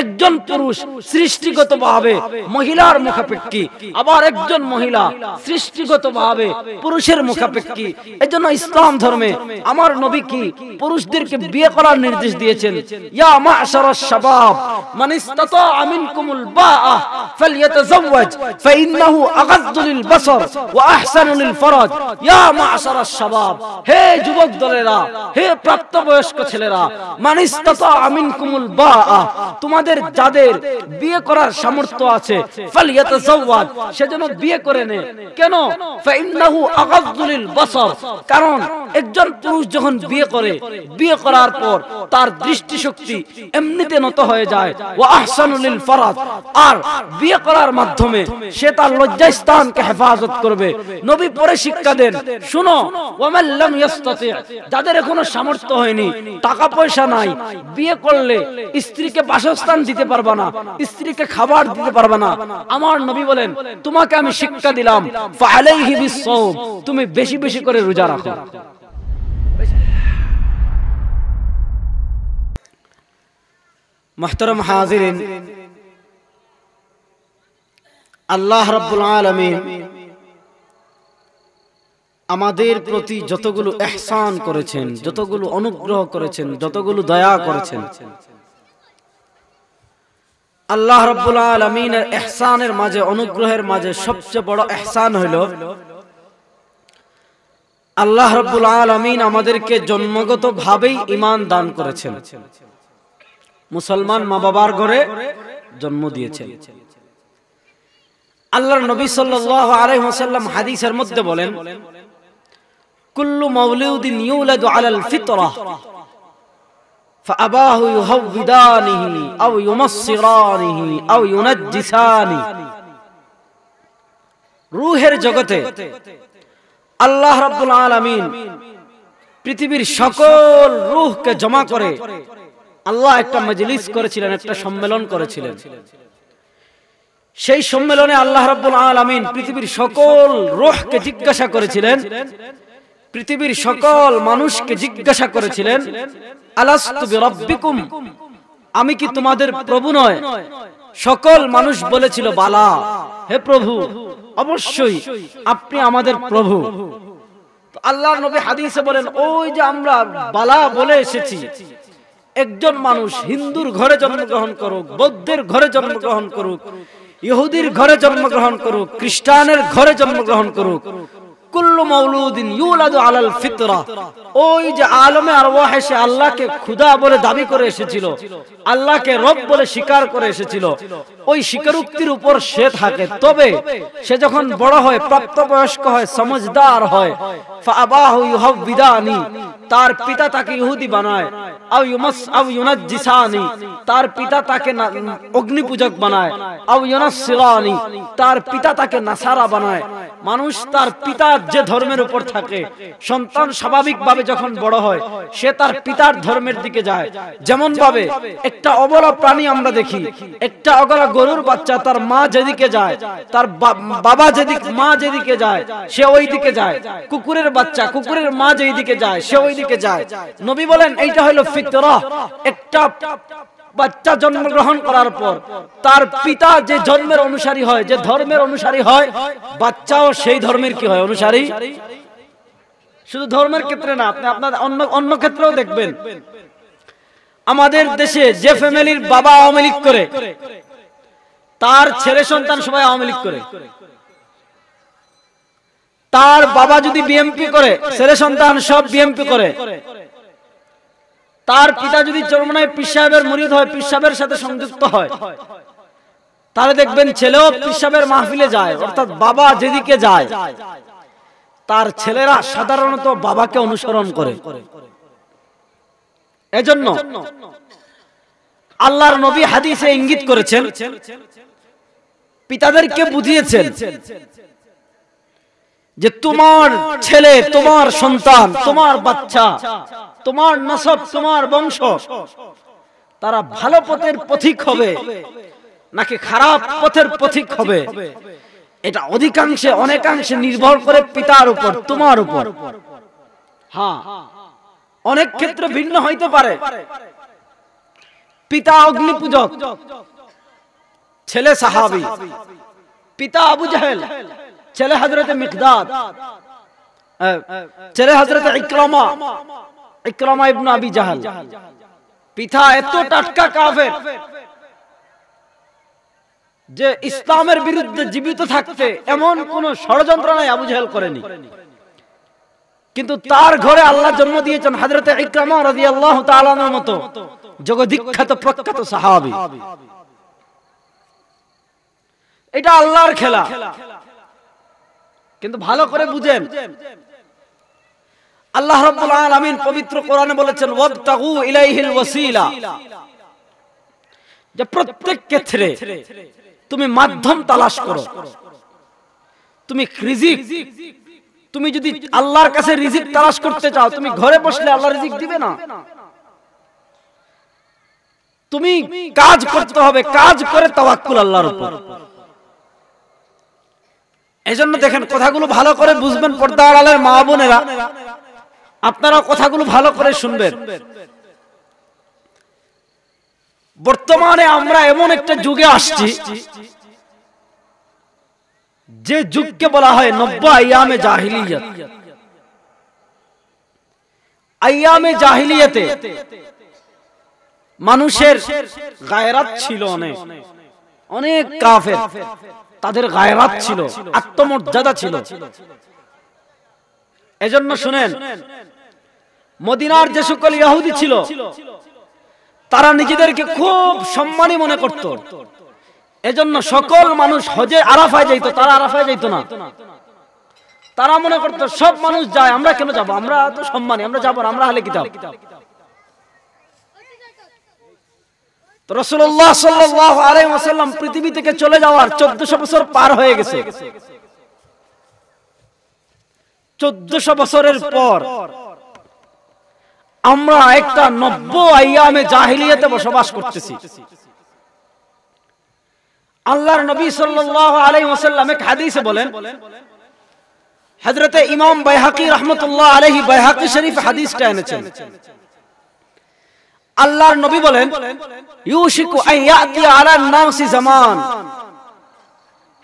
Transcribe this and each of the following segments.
একজন পুরুষ সৃষ্টিগত ভাবে মহিলার মুখাপেক্ষী, আবার একজন মহিলা সৃষ্টিগত ভাবে পুরুষের মুখাপেক্ষী। এজন্য ইসলাম ধর্মে আমার নবী কি পুরুষদেরকে বিয়ে করার নির্দেশ দিয়েছেন? ইয়া মাশারাশ শাবাব মান ইসতাতা মিনকুমুল বাআ ফালইয়াতাযাওয়াজ ফাইন্নাহু আগাযযু লিল বাসর ওয়া আহসানু লিল ফরজ। ইয়া মাশারাশ শাবাব হে যুবক দলেরা, হে প্রাপ্তবয়স্ক ছেলেরা, মান ইসতাতা মিনকুমুল বাআ তোমাদের যাদের বিয়ে করার সামর্থ্য আছে সেজন্য বিয়ে করে নে কেন? কারণ একজন পুরুষ যখন বিয়ে করে, বিয়ে করার পর তার দৃষ্টিশক্তি এমনিতে নত হয়ে যায়। ও আহসানুল ফরাজ। আর বিয়ে করার মাধ্যমে সে তার লজ্জাস্থানকে হেফাজত করবে। নবী পরে শিক্ষা দেন, শুনো যাদের এখনও সামর্থ্য হয়নি, টাকা পয়সা নাই, বিয়ে করলে স্ত্রীকে বাসস্থান দিতে পারবা না স্ত্রীকে খাবার দিতে পারবা না। আমার নবী বলেন তোমাকে আমি শিক্ষা দিলাম তুমি বেশি বেশি করে রোজা রাখো। মাহতরম হাজিরিন আল্লাহ রাব্বুল আলামিন আমাদের প্রতি যতগুলো এহসান করেছেন যতগুলো অনুগ্রহ করেছেন যতগুলো দয়া করেছেন আল্লাহ রাব্বুল আলামিনের এহসানের মাঝে, অনুগ্রহের মাঝে সবচেয়ে বড় এহসান হইল, আল্লাহ রাব্বুল আলামিন আমাদেরকে জন্মগত ভাবেই ঈমান দান করেছেন। মুসলমান মা বাবার ঘরে জন্ম দিয়েছেন। আল্লাহর নবী সাল্লাল্লাহু আলাইহি ওয়াসাল্লাম হাদিসের মধ্যে বলেন, কুল্লু মাউলুদিন ইউলাদু আলাল ফিতরাহ فأباه يهودانه أو يمصرانه أو ينجسانه রুহের জগতে আল্লাহ রাব্বুল আলামিন পৃথিবীর সকল রুহকে জমা করে আল্লাহ একটা মজলিস করেছিলেন একটা সম্মেলন করেছিলেন সেই সম্মেলনে আল্লাহ রাব্বুল আলামিন পৃথিবীর সকল রোহকে জিজ্ঞাসা করেছিলেন পৃথিবীর সকল মানুষকে জিজ্ঞাসা করেছিলেন আমি কি তোমাদের প্রভু নয়? সকল মানুষ বলেছিল, বালা, হে প্রভু, অবশ্যই আপনি আমাদের প্রভু। আল্লাহ নবী হাদিসে বলেন, ওই যে আমরা বালা বলে এসেছি, একজন মানুষ হিন্দুর ঘরে জন্মগ্রহণ করুক, বৌদ্ধের ঘরে জন্মগ্রহণ করুক, ইহুদির ঘরে জন্মগ্রহণ করুক, খ্রিস্টানের ঘরে জন্মগ্রহণ করুক ফিতরা। ওই যে আলমে আল্লাহকে খুদা বলে দাবি করে এসেছিল, আল্লাহকে রব বলে স্বীকার করে এসেছিল। ওই স্বীকারোক্তির উপর সে থাকে। তবে সে যখন বড় হয়, প্রাপ্তবয়স্ক হয় সমজদার হয় তার পিতা তাকে ইহুদি বানায়। তার পিতা তাকে বানায়। তার পিতা তাকে নাসারা বানায়। মানুষ তার পিতার যে ধর্মের উপর থাকে। সন্তান স্বাভাবিকভাবে যখন বড় হয়, সে তার পিতার ধর্মের দিকে যায়। যেমন ভাবে একটা অবলা প্রাণী আমরা দেখি, একটা অগলা গরুর বাচ্চা তার মা যেদিকে যায়, তার বাবা যেদিকে, মা যেদিকে যায়, সে ওই দিকে যায়। কুকুরের বাচ্চা, কুকুরের মা যেই দিকে যায়, সে ওই দিকে যায়। নবী বলেন, এইটা হলো ফিতরা। একটা বাচ্চা জন্মগ্রহণ করার পর, তার পিতা যে জন্মের অনুসারী হয়, যে ধর্মের অনুসারী হয়, বাচ্চাও সেই ধর্মের কি হয়, অনুসারী? শুধু ধর্মের ক্ষেত্রে না, আপনি আপনার অন্য অন্য ক্ষেত্রেও দেখবেন। আমাদের দেশে যে ফ্যামিলির বাবা আওয়ামী লীগ করে তার ছেলে সন্তান সবাই আওয়ামী লীগ করে। তার বাবা যদি বিএমপি করে, ছেলে সন্তান সব বিএমপি করে। তার পিতা যদি চরমনায় পীর সাহেবের মুরিদ হয়, পীর সাহেবের সাথে সংযুক্ত হয়, তাহলে দেখবেন ছেলেও পীর সাহেবের মাহফিলে যায়, অর্থাৎ বাবা যেদিকে যায়, তার ছেলেরা সাধারণত বাবাকে অনুসরণ করে। এজন্য আল্লাহর নবী হাদিসে ইঙ্গিত করেছেন পিতাদেরকে বুঝিয়েছেন যে তোমার ছেলে তোমার সন্তান তোমার বাচ্চা তোমার নসব তোমার বংশ তারা ভালো পথের পথিক হবে নাকি খারাপ পথের পথিক হবে? এটা অধিকাংশে অনেকাংশে নির্ভর করে পিতার উপর তোমার উপর। হ্যাঁ অনেক ক্ষেত্রে ভিন্ন হইতে পারে। পিতা অগ্নি পূজক ছেলে সাহাবি, পিতা আবু জাহেল, ছেলে হজরতে মিকদাদ ছেলে হজরতে ইকরামা ইকরামা ইবনে আবি জাহাল। পিতা এত টাটকা কাফের যে ইসলামের বিরুদ্ধে জীবিত থাকতে এমন কোন ষড়যন্ত্র নাই আবু জাহেল করেনি। কিন্তু তার ঘরে আল্লাহ জন্ম দিয়েছেন হযরত ইকরামা রাদিয়াল্লাহু তাআলার মতো জগদীখ্যাত প্রখ্যাত সাহাবী। এটা আল্লাহর খেলা। কিন্তু ভালো করে বুঝেন। আল্লাহ রাব্বুল আলামিন পবিত্র কোরআনে বলেছেন, ওয়াবতাগু ইলাইহিল ওয়াসিলা। যে প্রত্যেক ক্ষেত্রে তুমি মাধ্যম তালাশ করো। তুমি রিজিক। তুমি যদি আল্লাহর কাছে রিজিক তালাশ করতে চাও, তুমি ঘরে বসলে আল্লাহ রিজিক দিবে না। তুমি কাজ করতে হবে, কাজ করে তাওয়াক্কুল আল্লাহর উপর। এজন্য দেখেন কথাগুলো ভালো করে বুঝবেন পর্দা আড়ালের মা বোনেরা। আপনারা কথাগুলো ভালো করে শুনবেন। বর্তমানে আমরা এমন একটা যুগে আসছি, যে যুগকে বলা হয় নব্য আয়ামে জাহিলিয়ত। আয়ামে জাহিলিয়াতে মানুষের গায়রাত ছিল অনেক। অনেক কাফের। তাদের গায়রাত ছিল, আত্মমর্যাদা ছিল। এজন্য শুনেন, মদিনার যে সকল ইহুদি ছিল, তারা নিজেদেরকে খুব সম্মানী মনে করত। এজন্য সকল মানুষ হজে আরাফায় যাইতো, তারা আরাফায় যাইতো না। তারা মনে করতো, সব মানুষ যায়, আমরা কেন যাব? আমরা তো সম্মানী, আমরা যাব আমরা হলে কিতাব। রসুল্লাহ সাল্লাহ আলাইসাল্লাম পৃথিবী থেকে চলে যাওয়ার চোদ্দশো বছর পার হয়ে গেছে। চোদ্দশো বছরের পর আমরা একটা নব্য আয়ামে জাহিলিয়াতে বসবাস করতেছি। আল্লাহর নবী সাল্লাল্লাহু আলাইহি ওয়াসাল্লাম এক হাদিসে বলেন, হযরতে ইমাম বাইহাকি রাহমাতুল্লাহ আলাইহি বাইহাকি শরীফ হাদিসটা এনেছেন। আল্লাহর নবী বলেন, ইউশিকু আন ইয়াতি আলা নাসি জামান।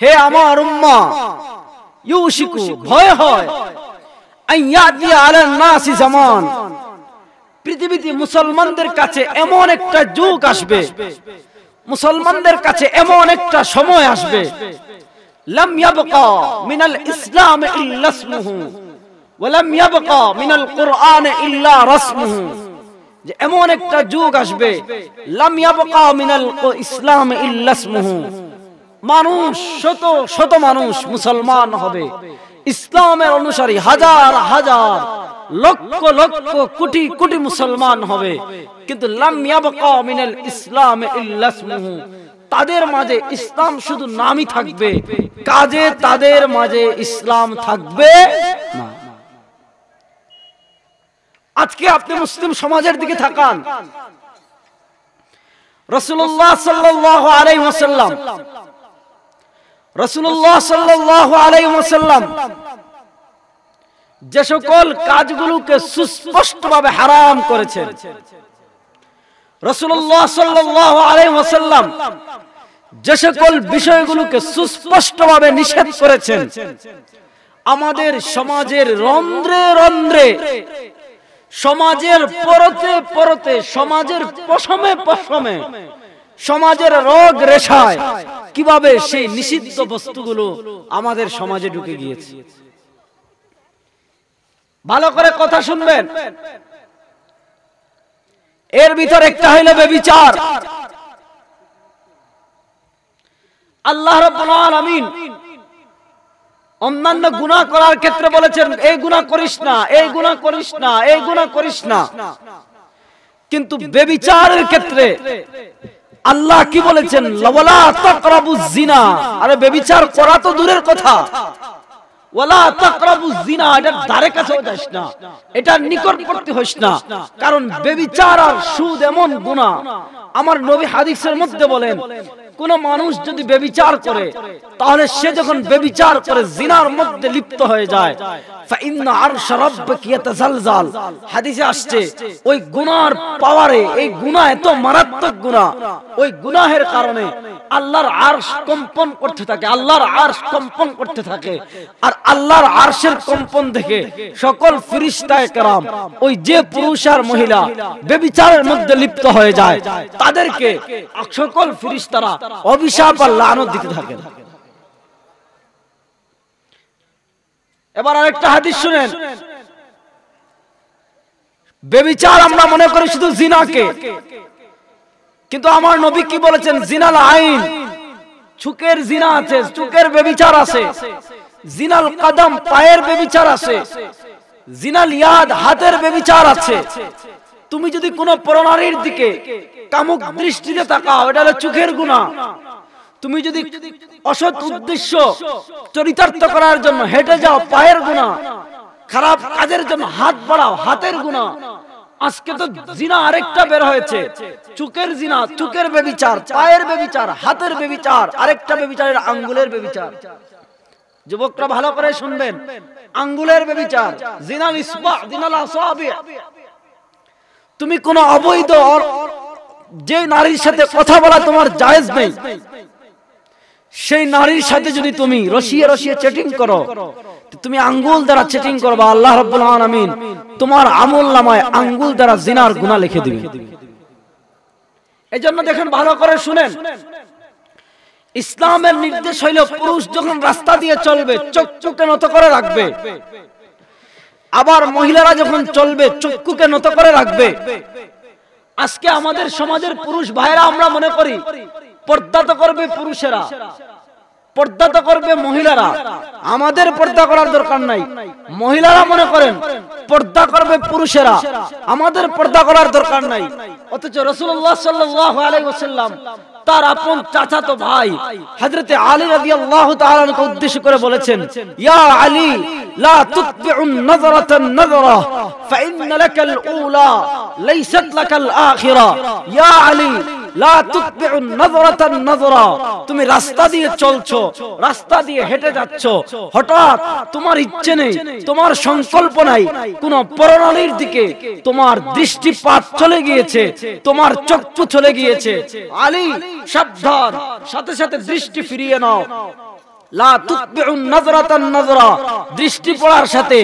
হে আমার উম্মাহ ইউশিকু, ভয় হয়। আন ইয়াতি আলা নাসি জামান। পৃথিবীতে মুসলমানদের কাছে এমন একটা যুগ আসবে, মুসলমানদের কাছে এমন একটা সময় আসবে। লাম ইয়াবকা মিনাল ইসলাম ইল্লা ইসমুহু ওয়ালাম ইয়াবকা মিনাল কুরআন ইল্লা রাসমুহু। যে এমন একটা যুগ আসবে ইসলাম মানুষ, শত শত মানুষ মুসলমান হবে। ইসলামের অনুসারী হাজার হাজার, লক্ষ লক্ষ, কোটি কোটি মুসলমান হবে। কিন্তু ইসলাম তাদের মাঝে ইসলাম শুধু নামই থাকবে। কাজে তাদের মাঝে ইসলাম থাকবে না। আজকে আপনি মুসলিম সমাজের দিকে থাকান। রসুল্লাহ সাল্লাহ রসুল্লাহ সাল্লাহ যে সকল কাজগুলোকে সুস্পষ্টভাবে হারাম করেছেন। রসুল্লাহ সাল্লাহ আলাই যে সকল বিষয়গুলোকে সুস্পষ্টভাবে নিষেধ করেছেন। আমাদের সমাজের রন্ধ্রে রন্ধ্রে সমাজের পরতে পরতে, সমাজের পশমে পশমে, সমাজের রোগ রেশায় কীভাবে সেই নিষিদ্ধ বস্তুগুলো আমাদের সমাজে ঢুকে গিয়েছে। ভালো করে কথা শুনবেন। এর ভিতর একটা হইল বেবিচার। আল্লাহ রাব্বুল আলামিন অন্যান্য গুনাহ করার ক্ষেত্রে বলেছেন, এই গুনাহ করিস না, এই গুনাহ করিস না, এই গুনাহ করিস না। কিন্তু বেবিচারের ক্ষেত্রে আল্লাহ কি বলেছেন, লাওয়ালা তাকরাবুজ জিনা আরে বেবিচার করা তো দূরের কথা। ওয়ালা তাকরাবুজ জিনা এটা ধারে কাছেও যাস না। এটা নিকটবর্তী হইস না। কারণ বেবিচার আর সুদ এমন গুনাহ। আমার নবী হাদিসের মধ্যে বলেন কোন মানুষ যদি বেবিচার করে, তাহলে সে যখন বেবিচার করে, জিনার মধ্যে লিপ্ত হয়ে যায়। হাদিসে আসছে, ওই গুনার পাওয়ারে, এই গুনাহ এত মারাত্মক গুনাহ। ওই গুনাহের কারণে আল্লাহর আরশ কম্পন করতে থাকে, আল্লাহর আরশ কম্পন করতে থাকে। আর আল্লাহর আরশের কম্পন দেখে সকল ফিরিস্তায়ে কেরাম, ওই যে পুরুষ আর মহিলা বেবিচারের মধ্যে লিপ্ত হয়ে যায়, তাদেরকে সকল ফিরিস্তারা অভিশাপ আর লানত দিতে থাকে এবার আরেকটা হাদিস শুনেন। বেবিচার আমরা মনে করি শুধু জিনাকে। কিন্তু আমার নবী কি বলেছেন? জিনাল আইন। চুকের জিনা আছে, চুকের বেবিচার আছে। জিনাল কদম, পায়ের বেবিচার আছে। জিনাল ইয়াদ, হাতের বেবিচার আছে। তুমি যদি কোনো পরনারীর দিকে কামুক দৃষ্টিতে তাকাও, এটা হলো চোখের গুণা। তুমি যদি অসৎ উদ্দেশ্য চরিতার্থ করার জন্য হেঁটে যাও, পায়ের গুণা। খারাপ কাজের জন্য হাত বাড়াও, হাতের গুণা। আজকে তো জিনা আরেকটা বের হয়েছে। চুকের জিনা চুকের বেবিচার পায়ের বেবিচার হাতের বেবিচার আরেকটা বেবিচারের আঙ্গুলের বেবিচার যুবকরা ভালো করে শুনবেন। আঙ্গুলের বেবিচার জিনাল ইসবা জিনাল আসাবি তুমি কোন অবৈধ যে নারীর সাথে কথা বলা তোমার জায়েজ নেই। সেই নারীর সাথে যদি তুমি রসিয়ে রসিয়ে চেটিং করো, তুমি আঙ্গুল দ্বারা চেটিং করবা, আল্লাহ রাব্বুল আলামিন তোমার আমল নামায় আঙ্গুল দ্বারা জিনার গুনাহ লিখে দিবে। এজন্য দেখেন, ভালো করে শুনেন। ইসলামের নির্দেশ হইল পুরুষ যখন রাস্তা দিয়ে চলবে, চোখ চোখে নত করে রাখবে। আবার মহিলারা যখন চলবে, চক্ষুকে নত করে রাখবে। আজকে আমাদের সমাজের পুরুষ ভাইরা আমরা মনে করি, পর্দা তো করবে পুরুষেরা, পর্দা তো করবে মহিলারা। আমাদের পর্দা করার দরকার নাই। মহিলারা মনে করেন, পর্দা করবে পুরুষেরা। আমাদের পর্দা করার দরকার নাই। অথচ রসুল্লাহ সাল্লাহ আলাইসাল্লাম তার আপন চাচাতো ভাই হযরতে আলী রাদিয়াল্লাহু তাআলা কে উদ্দেশ্য করে বলেছেন, ইয়া আলী, লা তুতবিউন নাযরাতান নাযরা ফাইন লাকাল উলা, লাইসাত লাকাল আখিরা। ইয়া আলী তুমি রাস্তা দিয়ে চলছো, রাস্তা দিয়ে হেঁটে যাচ্ছ। হঠাৎ তোমার ইচ্ছে নেই, তোমার সংকল্প নাই, কোন প্রণালীর দিকে তোমার দৃষ্টিপাত চলে গিয়েছে, তোমার চক্ষু চলে গিয়েছে। আলী, সাবধান, সাথে সাথে দৃষ্টি ফিরিয়ে নাও। দৃষ্টি পড়ার সাথে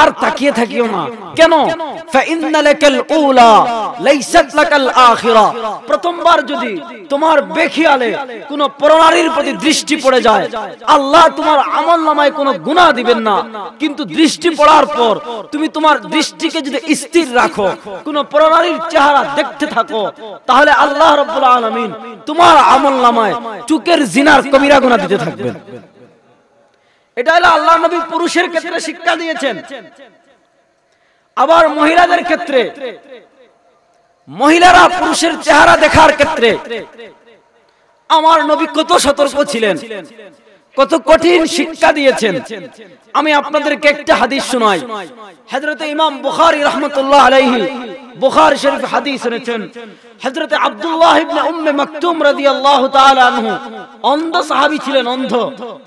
আর তাকিয়ে থাকিও না। কেন? প্রথমবার যদি তোমার বেখিয়ালে কোন পরনারীর প্রতি দৃষ্টি পড়ে যায়, আল্লাহ তোমার আমলনামায় কোনো গুনাহ দিবেন না। কিন্তু দৃষ্টি পড়ার পর তুমি তোমার দৃষ্টিকে যদি স্থির রাখো, কোন প্রণালীর চেহারা দেখতে থাকো, তাহলে আল্লাহ রাব্বুল আলামিন তোমার আমলনামায় চুকের জিনার কবিরা গুনাহ দিতে থাকবেন। এটা হলো আল্লাহ নবী পুরুষের ক্ষেত্রে শিক্ষা দিয়েছেন। আবার মহিলাদের ক্ষেত্রে, মহিলারা পুরুষের চেহারা দেখার ক্ষেত্রে, আমার নবী কত সতর্ক ছিলেন। কত কঠিন শিক্ষা দিয়েছেন। আমি আপনাদেরকে একটা হাদিস শোনাই। হযরতে ইমাম বুখারী রাহমাতুল্লাহ আলাইহি বুখারী শরীফ হাদিস শুনেছেন হযরতে আব্দুল্লাহ ইবনে উম্মে মাকতুম রাদিয়াল্লাহু তাআলা আনহু, অন্ধ সাহাবী ছিলেন অন্ধ।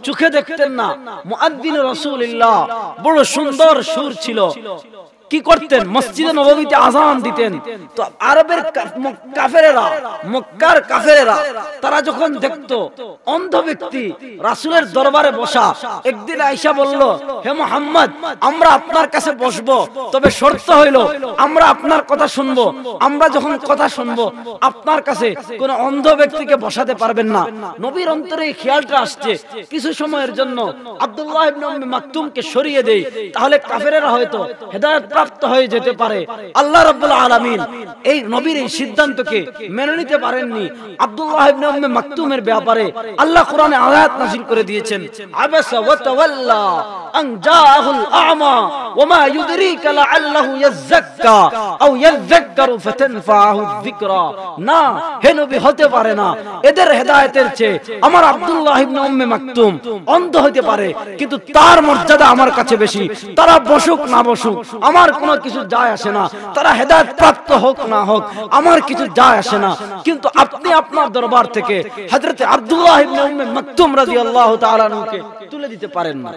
চোখে দেখতেন না। মুআদ্দিন রাসূলুল্লাহ, বড় সুন্দর সুর ছিল। কি করতেন? মসজিদে নববীতে আজান দিতেন। তো আরবের কাফেরেরা, মক্কার কাফেরেরা, তারা যখন দেখতো, অন্ধ ব্যক্তি রাসূলের দরবারে বসা, একদিন আয়েশা বলল, হে মোহাম্মদ, আমরা আপনার কাছে বসবো, তবে শর্ত হইল, আমরা আপনার কথা শুনব, আমরা যখন কথা শুনব, আপনার কাছে কোন অন্ধ ব্যক্তিকে বসাতে পারবেন না। নবীর অন্তরে এই খেয়ালটা আসছে। কিছু সময়ের জন্য আব্দুল্লাহ ইবনে মাকতুমকে সরিয়ে দেই, তাহলে কাফেরেরা হয়তো হেদায়েত প্রাপ্ত হয়ে যেতে পারে। আল্লাহ রাব্বুল আলামিন এই নবীর এই সিদ্ধান্তকে মেনে নিতে পারেননি। আব্দুল্লাহ ইবনে উম্মে মাকতুমের ব্যাপারে আল্লাহ কোরআনে আয়াত নাযিল করে দিয়েছেন। আবাসা ওয়া তাওয়াল্লা জাআহুল আ'মা ওমা ইউদরিকা লাআল্লাহু ইয়াযাক্কা আও ইয়াযাক্কারু ফাতানফাহু যিকরা। না, হে নবী, হতে পারে না। এদের হেদায়েতের চেয়ে আমার আব্দুল্লাহ ইবনে উম্মে মাকতুম অন্ধ হতে পারে। কিন্তু তার মর্যাদা আমার কাছে বেশি। তারা বসুক না বসুক, আমার কোনো কিছু যায় আসে না। তারা হেদায়েত প্রাপ্ত হোক না হোক, আমার কিছু যায় আসে না। কিন্তু আপনি আপনার দরবার থেকে হযরতে আব্দুল্লাহ ইবনে উম্মে মাকতুম রাদিয়াল্লাহু তাআলা আনহুকে তুলে দিতে পারেন না।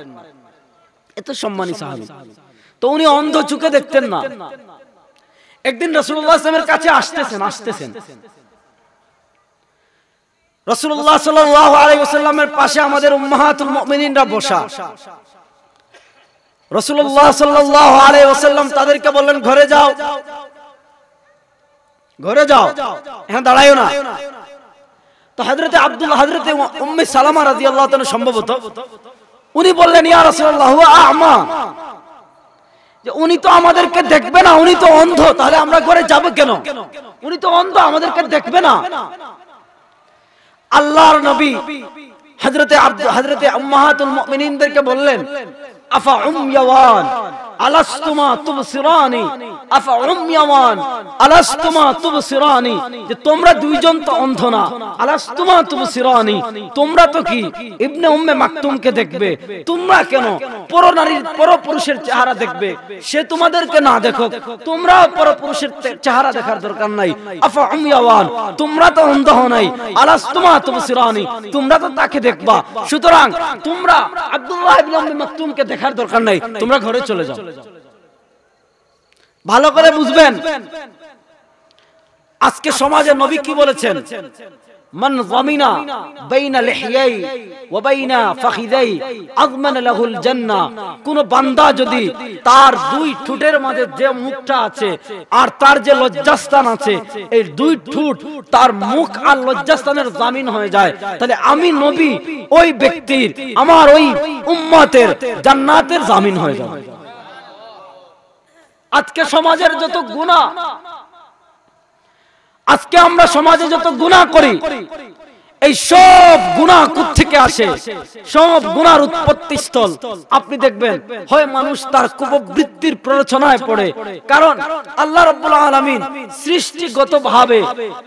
এত সম্মানী সাহাবী। তো উনি অন্ধ চোখে দেখতেন না। একদিন রাসূলুল্লাহ সাল্লামের কাছে আসতেছেন আসতেছেন। রাসূলুল্লাহ সাল্লাল্লাহু আলাইহি ওয়াসাল্লামের পাশে আমাদের উম্মাহাতুল মুমিনিনরা বসা। আলাইহি ওয়াসাল্লাম তাদেরকে বললেন, ঘরে যাও। ঘরে যাও? দাঁড়ায়ও না। তো উম্মে সালামা রাদিয়াল্লাহু তাআলা সম্ভবত, উনি বললেন, ইয়া রাসূলুল্লাহ, হুয়া আ'মা। যে উনি তো আমাদেরকে দেখবে না, উনি তো অন্ধ, তাহলে আমরা ঘরে যাব কেন? উনি তো অন্ধ, আমাদেরকে দেখবে না। আল্লাহর নবী হযরতে উম্মাহাতুল মুমিনিনদেরকে বললেন أفعم يوان. উময়াওয়ান আলাস্তুমা তুবসিরানি আফা উময়াওয়ান আলাস্তুমা তুবসিরানি যে তোমরা দুইজন তো অন্ধ না। আলাস্তুমা তুবসিরানি? তোমরা তো কি ইবনে উম্মে মাকতুমকে দেখবে? তোমরা কেন পরনারীর পরপুরুষের চেহারা দেখবে? সে তোমাদেরকে না দেখো তোমরা পরপুরুষের চেহারা দেখার দরকার নাই। আফা উময়াওয়ান তোমরা তো অন্ধ হও নাই। আলাস্তুমা তুবসিরানি? তোমরা তো তাকে দেখবা। সুতরাং তোমরা আব্দুল্লাহ ইবনে উম্মে মাকতুমকে দেখার দরকার নাই। তোমরা ঘরে চলে যাও। ভালো করে বুঝবেন। আজকে সমাজে নবী কি বলেছেন? মান যামিনা বাইনা লিহয়াই ওয়া বাইনা ফাখিদাই আযমান লাহুল জান্নাহ। কোন বান্দা যদি তার দুই ঠুটের মাঝে যে মুখটা আছে আর তার যে লজ্জাস্থান আছে এই দুই ঠুট তার মুখ আর লজ্জাস্থানের জামিন হয়ে যায়। তাহলে আমি নবী ওই ব্যক্তির আমার ওই উম্মতের জান্নাতের জামিন হয়ে যায় আজকে সমাজের যত গুণা আজকে আমরা সমাজে যত গুণা করি এই সব গুণা থেকে আসে? সব গুণার উৎপত্তি স্থল আপনি দেখবেন, হয় মানুষ তার কুপবৃত্তির প্ররোচনায় পড়ে। কারণ আল্লাহ রব্বুল আলামিন সৃষ্টিগত ভাবে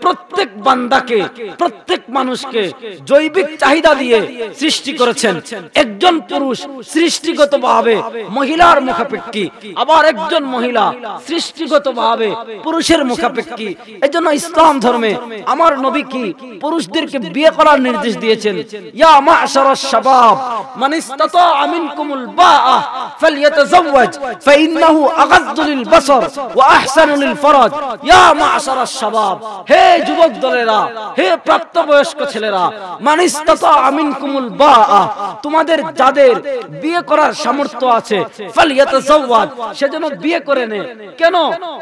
প্রত্যেক বান্দাকে, প্রত্যেক মানুষকে জৈবিক চাহিদা দিয়ে সৃষ্টি করেছেন। একজন পুরুষ সৃষ্টিগত ভাবে মহিলার মুখাপেক্ষি, আবার একজন মহিলা সৃষ্টিগত ভাবে পুরুষের মুখাপেক্ষী। এজন্য ইসলাম ধর্মে আমার নবী কি পুরুষদেরকে বিয়ে করার নির্দেশ দিয়েছেন। ইয়া মাশারাশ শাবাব মান ইসতাতা মিনকুমুল বাআ ফালইয়াতাযাওয়াজ ফাইন্নাহু আগাদ্দু লিল বাসার ওয়া আহসানু লিল ফরাজ। ইয়া মাশারাশ শাবাব হে যুবক দলেরা, হে প্রাপ্তবয়স্ক ছেলেরা, মান ইসতাতা মিনকুমুল বাআ, তোমাদের যাদের বিয়ে করার সামর্থ্য আছে ফালইয়াতাযাওয়াজ সেজন্য বিয়ে করে নে কেন?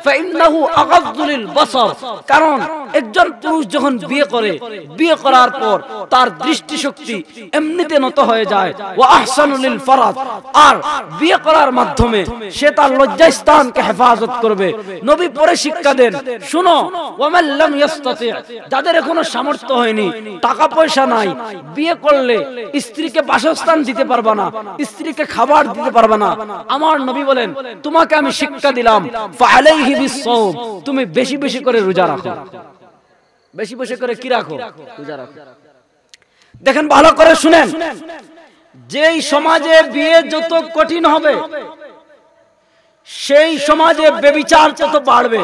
ফাইন্নাহু আগাদ্দু লিল বাসার, কারণ একজন পুরুষ যখন বিয়ে করে, বিয়ে করার পর তার দৃষ্টিশক্তি এমনিতে নত হয়ে যায়। ও আহসানুল ফরাজ আর বিয়ে করার মাধ্যমে সে তার লজ্জা স্থানকে হেফাজত করবে। নবী পরে শিক্ষা দেন, শুনো ওয়ামাল্লাম ইয়াস্তাতি। যাদের এখনও সামর্থ্য হয়নি, টাকা পয়সা নাই, বিয়ে করলে স্ত্রীকে বাসস্থান দিতে পারবে না, স্ত্রীকে খাবার দিতে পারবে না। আমার নবী বলেন, তোমাকে আমি শিক্ষা দিলাম ফালাইহি বিসসাওম, তুমি বেশি বেশি করে রোজা রাখো। বেশি বেশি করে কি রাখো? রোজা রাখো? দেখেন ভালো করে শুনেন। যেই সমাজে বিয়ে যত কঠিন হবে সেই সমাজে বেবিচার তত বাড়বে।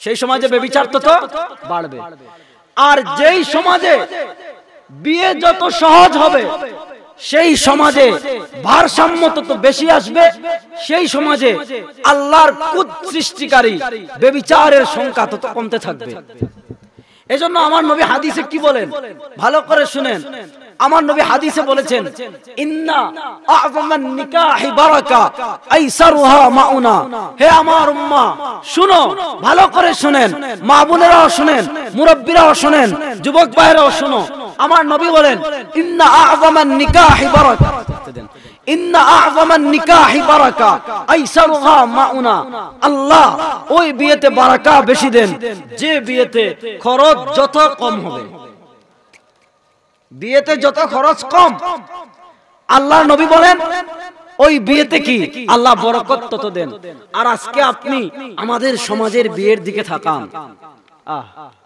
সেই সমাজে বেবিচার তত বাড়বে। আর যেই সমাজে বিয়ে যত সহজ হবে সেই সমাজে ভারসাম্য তত বেশি আসবে, সেই সমাজে আল্লাহর কুদ সৃষ্টিকারী বেবিচারের সংখ্যা তত কমতে থাকবে। এজন্য আমার নবী হাদিসে কি বলেন? ভালো করে শুনেন। আমার নবী হাদিসে বলেছেন ইন্না আযমান নিকাহি বারাকা আইসারুহা মাউনা। হে আমার উম্মাহ শুনো ভালো করে শুনেন মা বোনেরাও শুনেন মুরব্বিরাও শুনেন যুবক ভাইরাও শুনো। আমার নবী বলেন ইন্না আযমান নিকাহি বারাকা। ইন্না আযমান নিকাহি বারাকা আইসারুহা মাউনা। আল্লাহ ওই বিয়েতে বারাকা বেশি দেন যে বিয়েতে খরচ যত কম হবে। বিয়েতে যত খরচ কম, আল্লাহ নবী বলেন, ওই বিয়েতে কি আল্লাহ বরকত তত দেন। আর আজকে আপনি আমাদের সমাজের বিয়ের দিকে থাকান। আহ।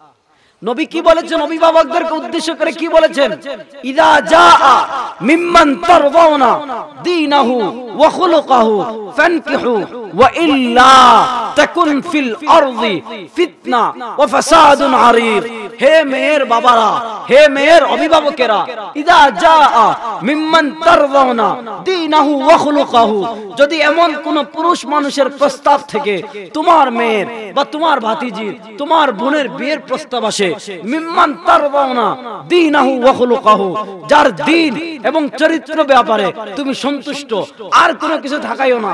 নবী কি বলেছেন? অভিভাবকদেরকে উদ্দেশ্য করে কি বলেছেন? ইদা জাআ মিম্মান তারদাউনা দীনাহু ওয়া খুলুকাহু ফানকিহু ওয়া ইল্লা তাকুন ফিল আরদি ফিতনা ওয়া ফাসাদুন আরির হে মেয়ের বাবারা হে মেয়ের অভিভাবকেরা ইদা জাআ মিম্মান তারদাউনা দীনাহু ওয়া খুলুকাহু। যদি এমন কোন পুরুষ মানুষের প্রস্তাব থেকে তোমার মেয়ের বা তোমার ভাতিজির তোমার বোনের বিয়ের প্রস্তাব আসে মিম্মান ওয়া খুলুকাহু, যার এবং চরিত্র ব্যাপারে তুমি সন্তুষ্ট, আর কোনো কিছু থাকাইও না।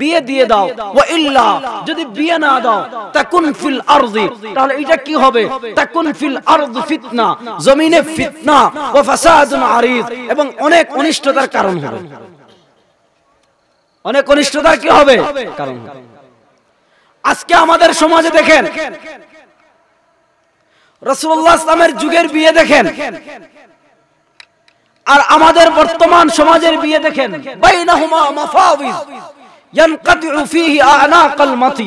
বিয়ে দিয়ে দাও। ওয়া ইল্লা, যদি বিয়ে না দাও, তাকুন ফিল তাহলে এটা কি হবে? তাকুন ফিল ফিতনা, জমিনে ফিতনা ওয়া ফাসাদুন আরিদ, এবং অনেক অনিষ্টতার কারণ হবে। অনেক অনিষ্টতার কি হবে? কারণ আজকে আমাদের সমাজে দেখেন রসুল্লাহ ইসলামের যুগের বিয়ে দেখেন। আর আমাদের বর্তমান সমাজের বিয়ে দেখেন। বাইনাহুমা মাফাউিজ মাতি।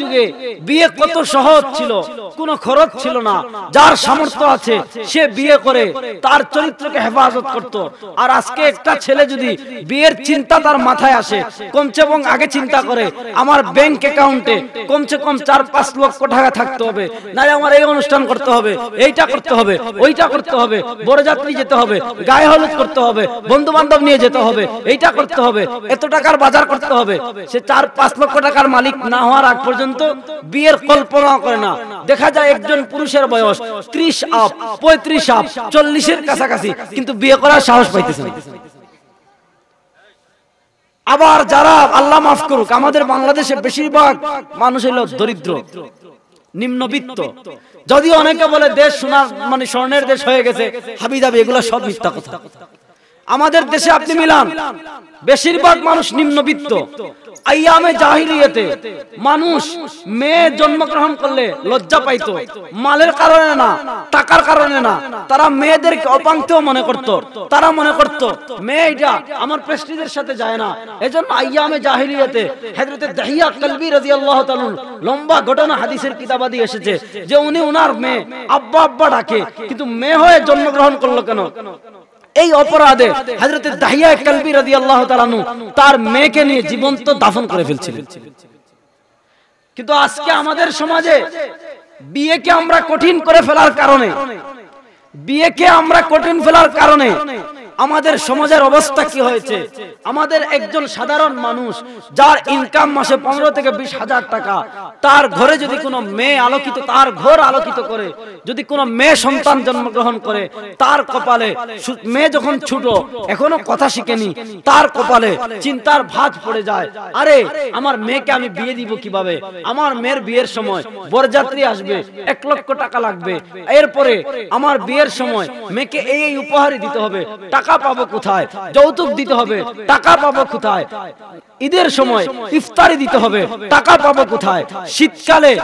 যুগে বিয়ে কত সহজ ছিল খরচ ছিল না। যার সামর্থ্য আছে, সে বিয়ে করে, তার চরিত্রকে হেফাজত করত। আর আজকে একটা ছেলে যদি বিয়ের চিন্তা তার মাথায় আসে, কমছে এবং আগে চিন্তা করে, আমার ব্যাংক অ্যাকাউন্টে কমছে কম চার পাঁচ লক্ষ টাকা থাকতে হবে নাহলে আমার এই অনুষ্ঠান করতে হবে, এইটা করতে হবে, ওইটা করতে হবে বড়যাত্রী যেতে হবে, গায়ে হলুদ করতে হবে বন্ধু বান্ধব নিয়ে যেতে হবে, এইটা করতে হবে, এত টাকার বাজার করতে হবে। সে চার পাঁচ লক্ষ টাকার মালিক না হওয়ার আগ পর্যন্ত বিয়ের কল্পনা করে না। দেখা যায় একজন পুরুষের বয়স ত্রিশ আপ, পঁয়ত্রিশ আপ, চল্লিশের কাছাকাছি, কিন্তু বিয়ে করার সাহস পাইতেছে আবার যারা আল্লাহ মাফ করুক, আমাদের বাংলাদেশে বেশিরভাগ মানুষ হলো দরিদ্র, নিম্নবিত্ত। যদি অনেকে বলে দেশ সোনার মানে স্বর্ণের দেশ হয়ে গেছে হাবি যাবে এগুলো সব মিথ্যা কথা। আমাদের দেশে আপনি মিলান। বেশিরভাগ মানুষ নিম্নবিত্ত। আইয়ামে মানুষ মেয়ে জন্মগ্রহণ করলে লজ্জা পাইতো। মালের কারণে না টাকার কারণে না। তারা মেয়েদেরকে অপাঙ্ক্তেও মনে করত। তারা মনে করত মেয়ে এটা আমার প্রেস্টিজের সাথে যায় না। এজন্য আইয়ামে জাহিলিয়াতে হযরতে দাহিয়া কলবি রাদিয়াল্লাহু তাআলা লম্বা ঘটনা হাদিসের কিতাবাদি এসেছে যে উনি উনার মেয়ে আব্বা আব্বা ডাকে। কিন্তু মেয়ে হয়ে জন্মগ্রহণ করল কেন? এই অপরাধে হাজরত দাহিয়া কালবি রাজি আল্লাহ তালানু তার মেয়েকে নিয়ে জীবন্ত দাফন করে ফেলছিলেন কিন্তু আজকে আমাদের সমাজে বিয়েকে আমরা কঠিন করে ফেলার কারণে, বিয়েকে আমরা কঠিন ফেলার কারণে আমাদের সমাজের অবস্থা কি হয়েছে? আমাদের একজন সাধারণ মানুষ যার ইনকাম মাসে পনেরো থেকে বিশ হাজার টাকা, তার ঘরে যদি কোনো মেয়ে আলোকিত, তার ঘর আলোকিত করে, যদি কোনো মেয়ে সন্তান জন্মগ্রহণ করে, তার কপালে মেয়ে যখন ছোট, এখনও কথা শিখেনি, তার কপালে চিন্তার ভাঁজ পড়ে যায়। আরে, আমার মেয়েকে আমি বিয়ে দিব কীভাবে? আমার মেয়ের বিয়ের সময় বরযাত্রী আসবে, এক লক্ষ টাকা লাগবে। এরপরে আমার বিয়ের সময় মেয়েকে এই এই উপহারই দিতে হবে, টাকা পাবো কোথায়? যৌতুক দিতে হবে টাকা পাবো কোথায়? ঈদের সময় ইফতারি দিতে হবে। টাকা পাবো কোথায়? শীতকালে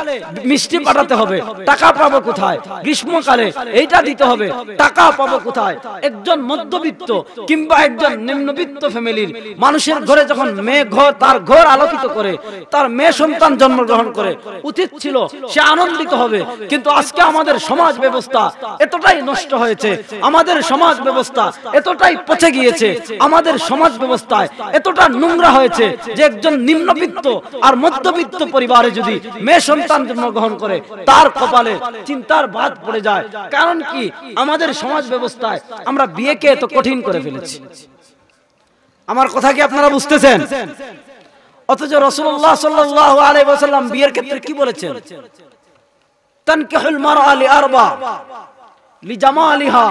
মিষ্টি পাঠাতে হবে। টাকা পাবো কোথায়? গ্রীষ্মকালে এইটা দিতে হবে। টাকা পাবো কোথায়? একজন মধ্যবিত্ত কিংবা একজন নিম্নবিত্ত ফ্যামিলির মানুষের ঘরে যখন মেয়ে ঘর তার ঘর আলোকিত করে তার মেয়ে সন্তান জন্মগ্রহণ করে। উচিত ছিল সে আনন্দিত হবে। কিন্তু আজকে আমাদের সমাজ ব্যবস্থা এতটাই নষ্ট হয়েছে। আমাদের সমাজ ব্যবস্থা এতটাই পচে গিয়েছে। আমাদের সমাজ ব্যবস্থায় এতটা নোংরা হয়েছে যে একজন নিম্নবিত্ত আর মধ্যবিত্ত পরিবারে যদি মেয়ে সন্তান জন্মগ্রহণ করে, তার কপালে চিন্তার বাদ পড়ে যায়। কারণ কি? আমাদের সমাজ ব্যবস্থায় আমরা বিয়েকে এত কঠিন করে ফেলেছি। আমার কথা কি আপনারা বুঝতেছেন? অথচ রসুল্লাহ সাল্লাহ আলাই বিয়ের ক্ষেত্রে কি বলেছেন? তানকিহুল মারআ লিআরবা لجمالها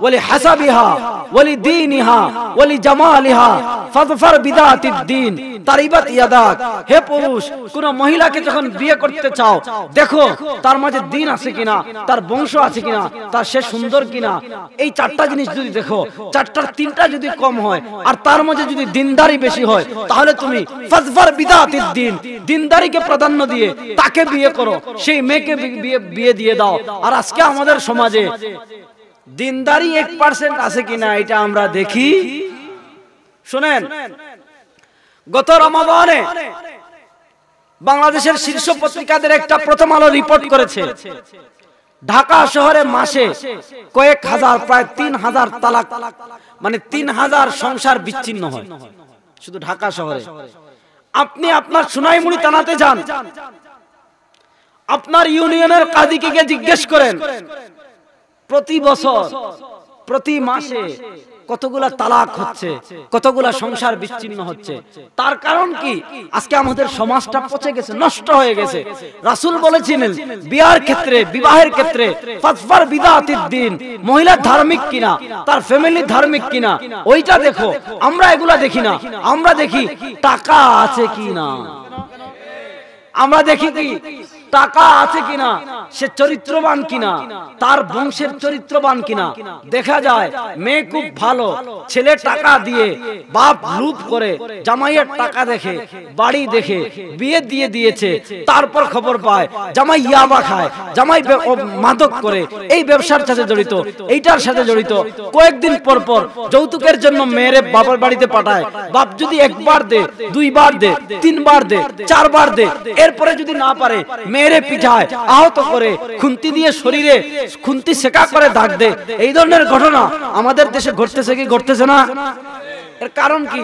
ولحسبها ولدينها ولجمالها فاظفر بذات الدين তারিবাত ইয়াদাক হে পুরুষ কোন মহিলাকে যখন বিয়ে করতে চাও দেখো তার মাঝে দিন আছে কিনা তার বংশ আছে কিনা তার সে সুন্দর কিনা এই চারটা জিনিস যদি দেখো চারটার তিনটা যদি কম হয় আর তার মাঝে যদি দিনদারি বেশি হয় তাহলে তুমি ফাজফার বিদাতিদ দিন দিনদারিকে প্রাধান্য দিয়ে তাকে বিয়ে করো সেই মেয়েকে বিয়ে বিয়ে দিয়ে দাও আর আজকে আমাদের সমাজে দিনদারি এক পার্সেন্ট আছে কিনা এটা আমরা দেখি। শুনেন, গত রমাদানে বাংলাদেশের শীর্ষ পত্রিকাদের একটা প্রথম আলো রিপোর্ট করেছে। ঢাকা শহরে মাসে কয়েক হাজার, প্রায় তিন হাজার তালাক মানে তিন হাজার সংসার বিচ্ছিন্ন হয়। শুধু ঢাকা শহরে। আপনি আপনার সুনাইমুড়ি টানাতে যান। আপনার ইউনিয়নের কাজীকে জিজ্ঞেস করেন প্রতি বছর, প্রতি মাসে কতগুলা তালাক হচ্ছে, কতগুলা সংসার বিচ্ছিন্ন হচ্ছে। তার কারণ কি? আজকে আমাদের সমাজটা পচে গেছে, নষ্ট হয়ে গেছে। রাসূল বলেছিলেন, বিয়ার ক্ষেত্রে, বিবাহের ক্ষেত্রে দিন মহিলা ধার্মিক কিনা, তার ফ্যামিলি ধার্মিক কিনা, ওইটা দেখো। আমরা এগুলা দেখি না। আমরা দেখি, টাকা আছে কিনা। আমরা দেখি কি? টাকা আছে কিনা, সে চরিত্রবান কিনা, তার বংশের চরিত্রবান কিনা, দেখা যায় মেয়ে খুব ভালো, ছেলে টাকা দিয়ে, বাপ লুপ করে, জামাইয়ের টাকা দেখে, বাড়ি দেখে, বিয়ে দিয়ে দিয়েছে, তারপর খবর পায়, জামাই ইয়াবা খায়, জামাই মাদক করে, এই ব্যবসার সাথে জড়িত, এইটার সাথে জড়িত, কয়েকদিন পর পর যৌতুকের জন্য মেয়েরে বাবার বাড়িতে পাঠায়, বাপ যদি একবার দে, দুইবার দে, তিনবার দে, চারবার দে, এরপরে যদি না পারে মেয়েরে পিঠায় আহত করে, খুন্তি দিয়ে শরীরে খুন্তি সেকা করে দাগ দে। এই ধরনের ঘটনা আমাদের দেশে ঘটতেছে কি, ঘটতেছে না? এর কারণ কি?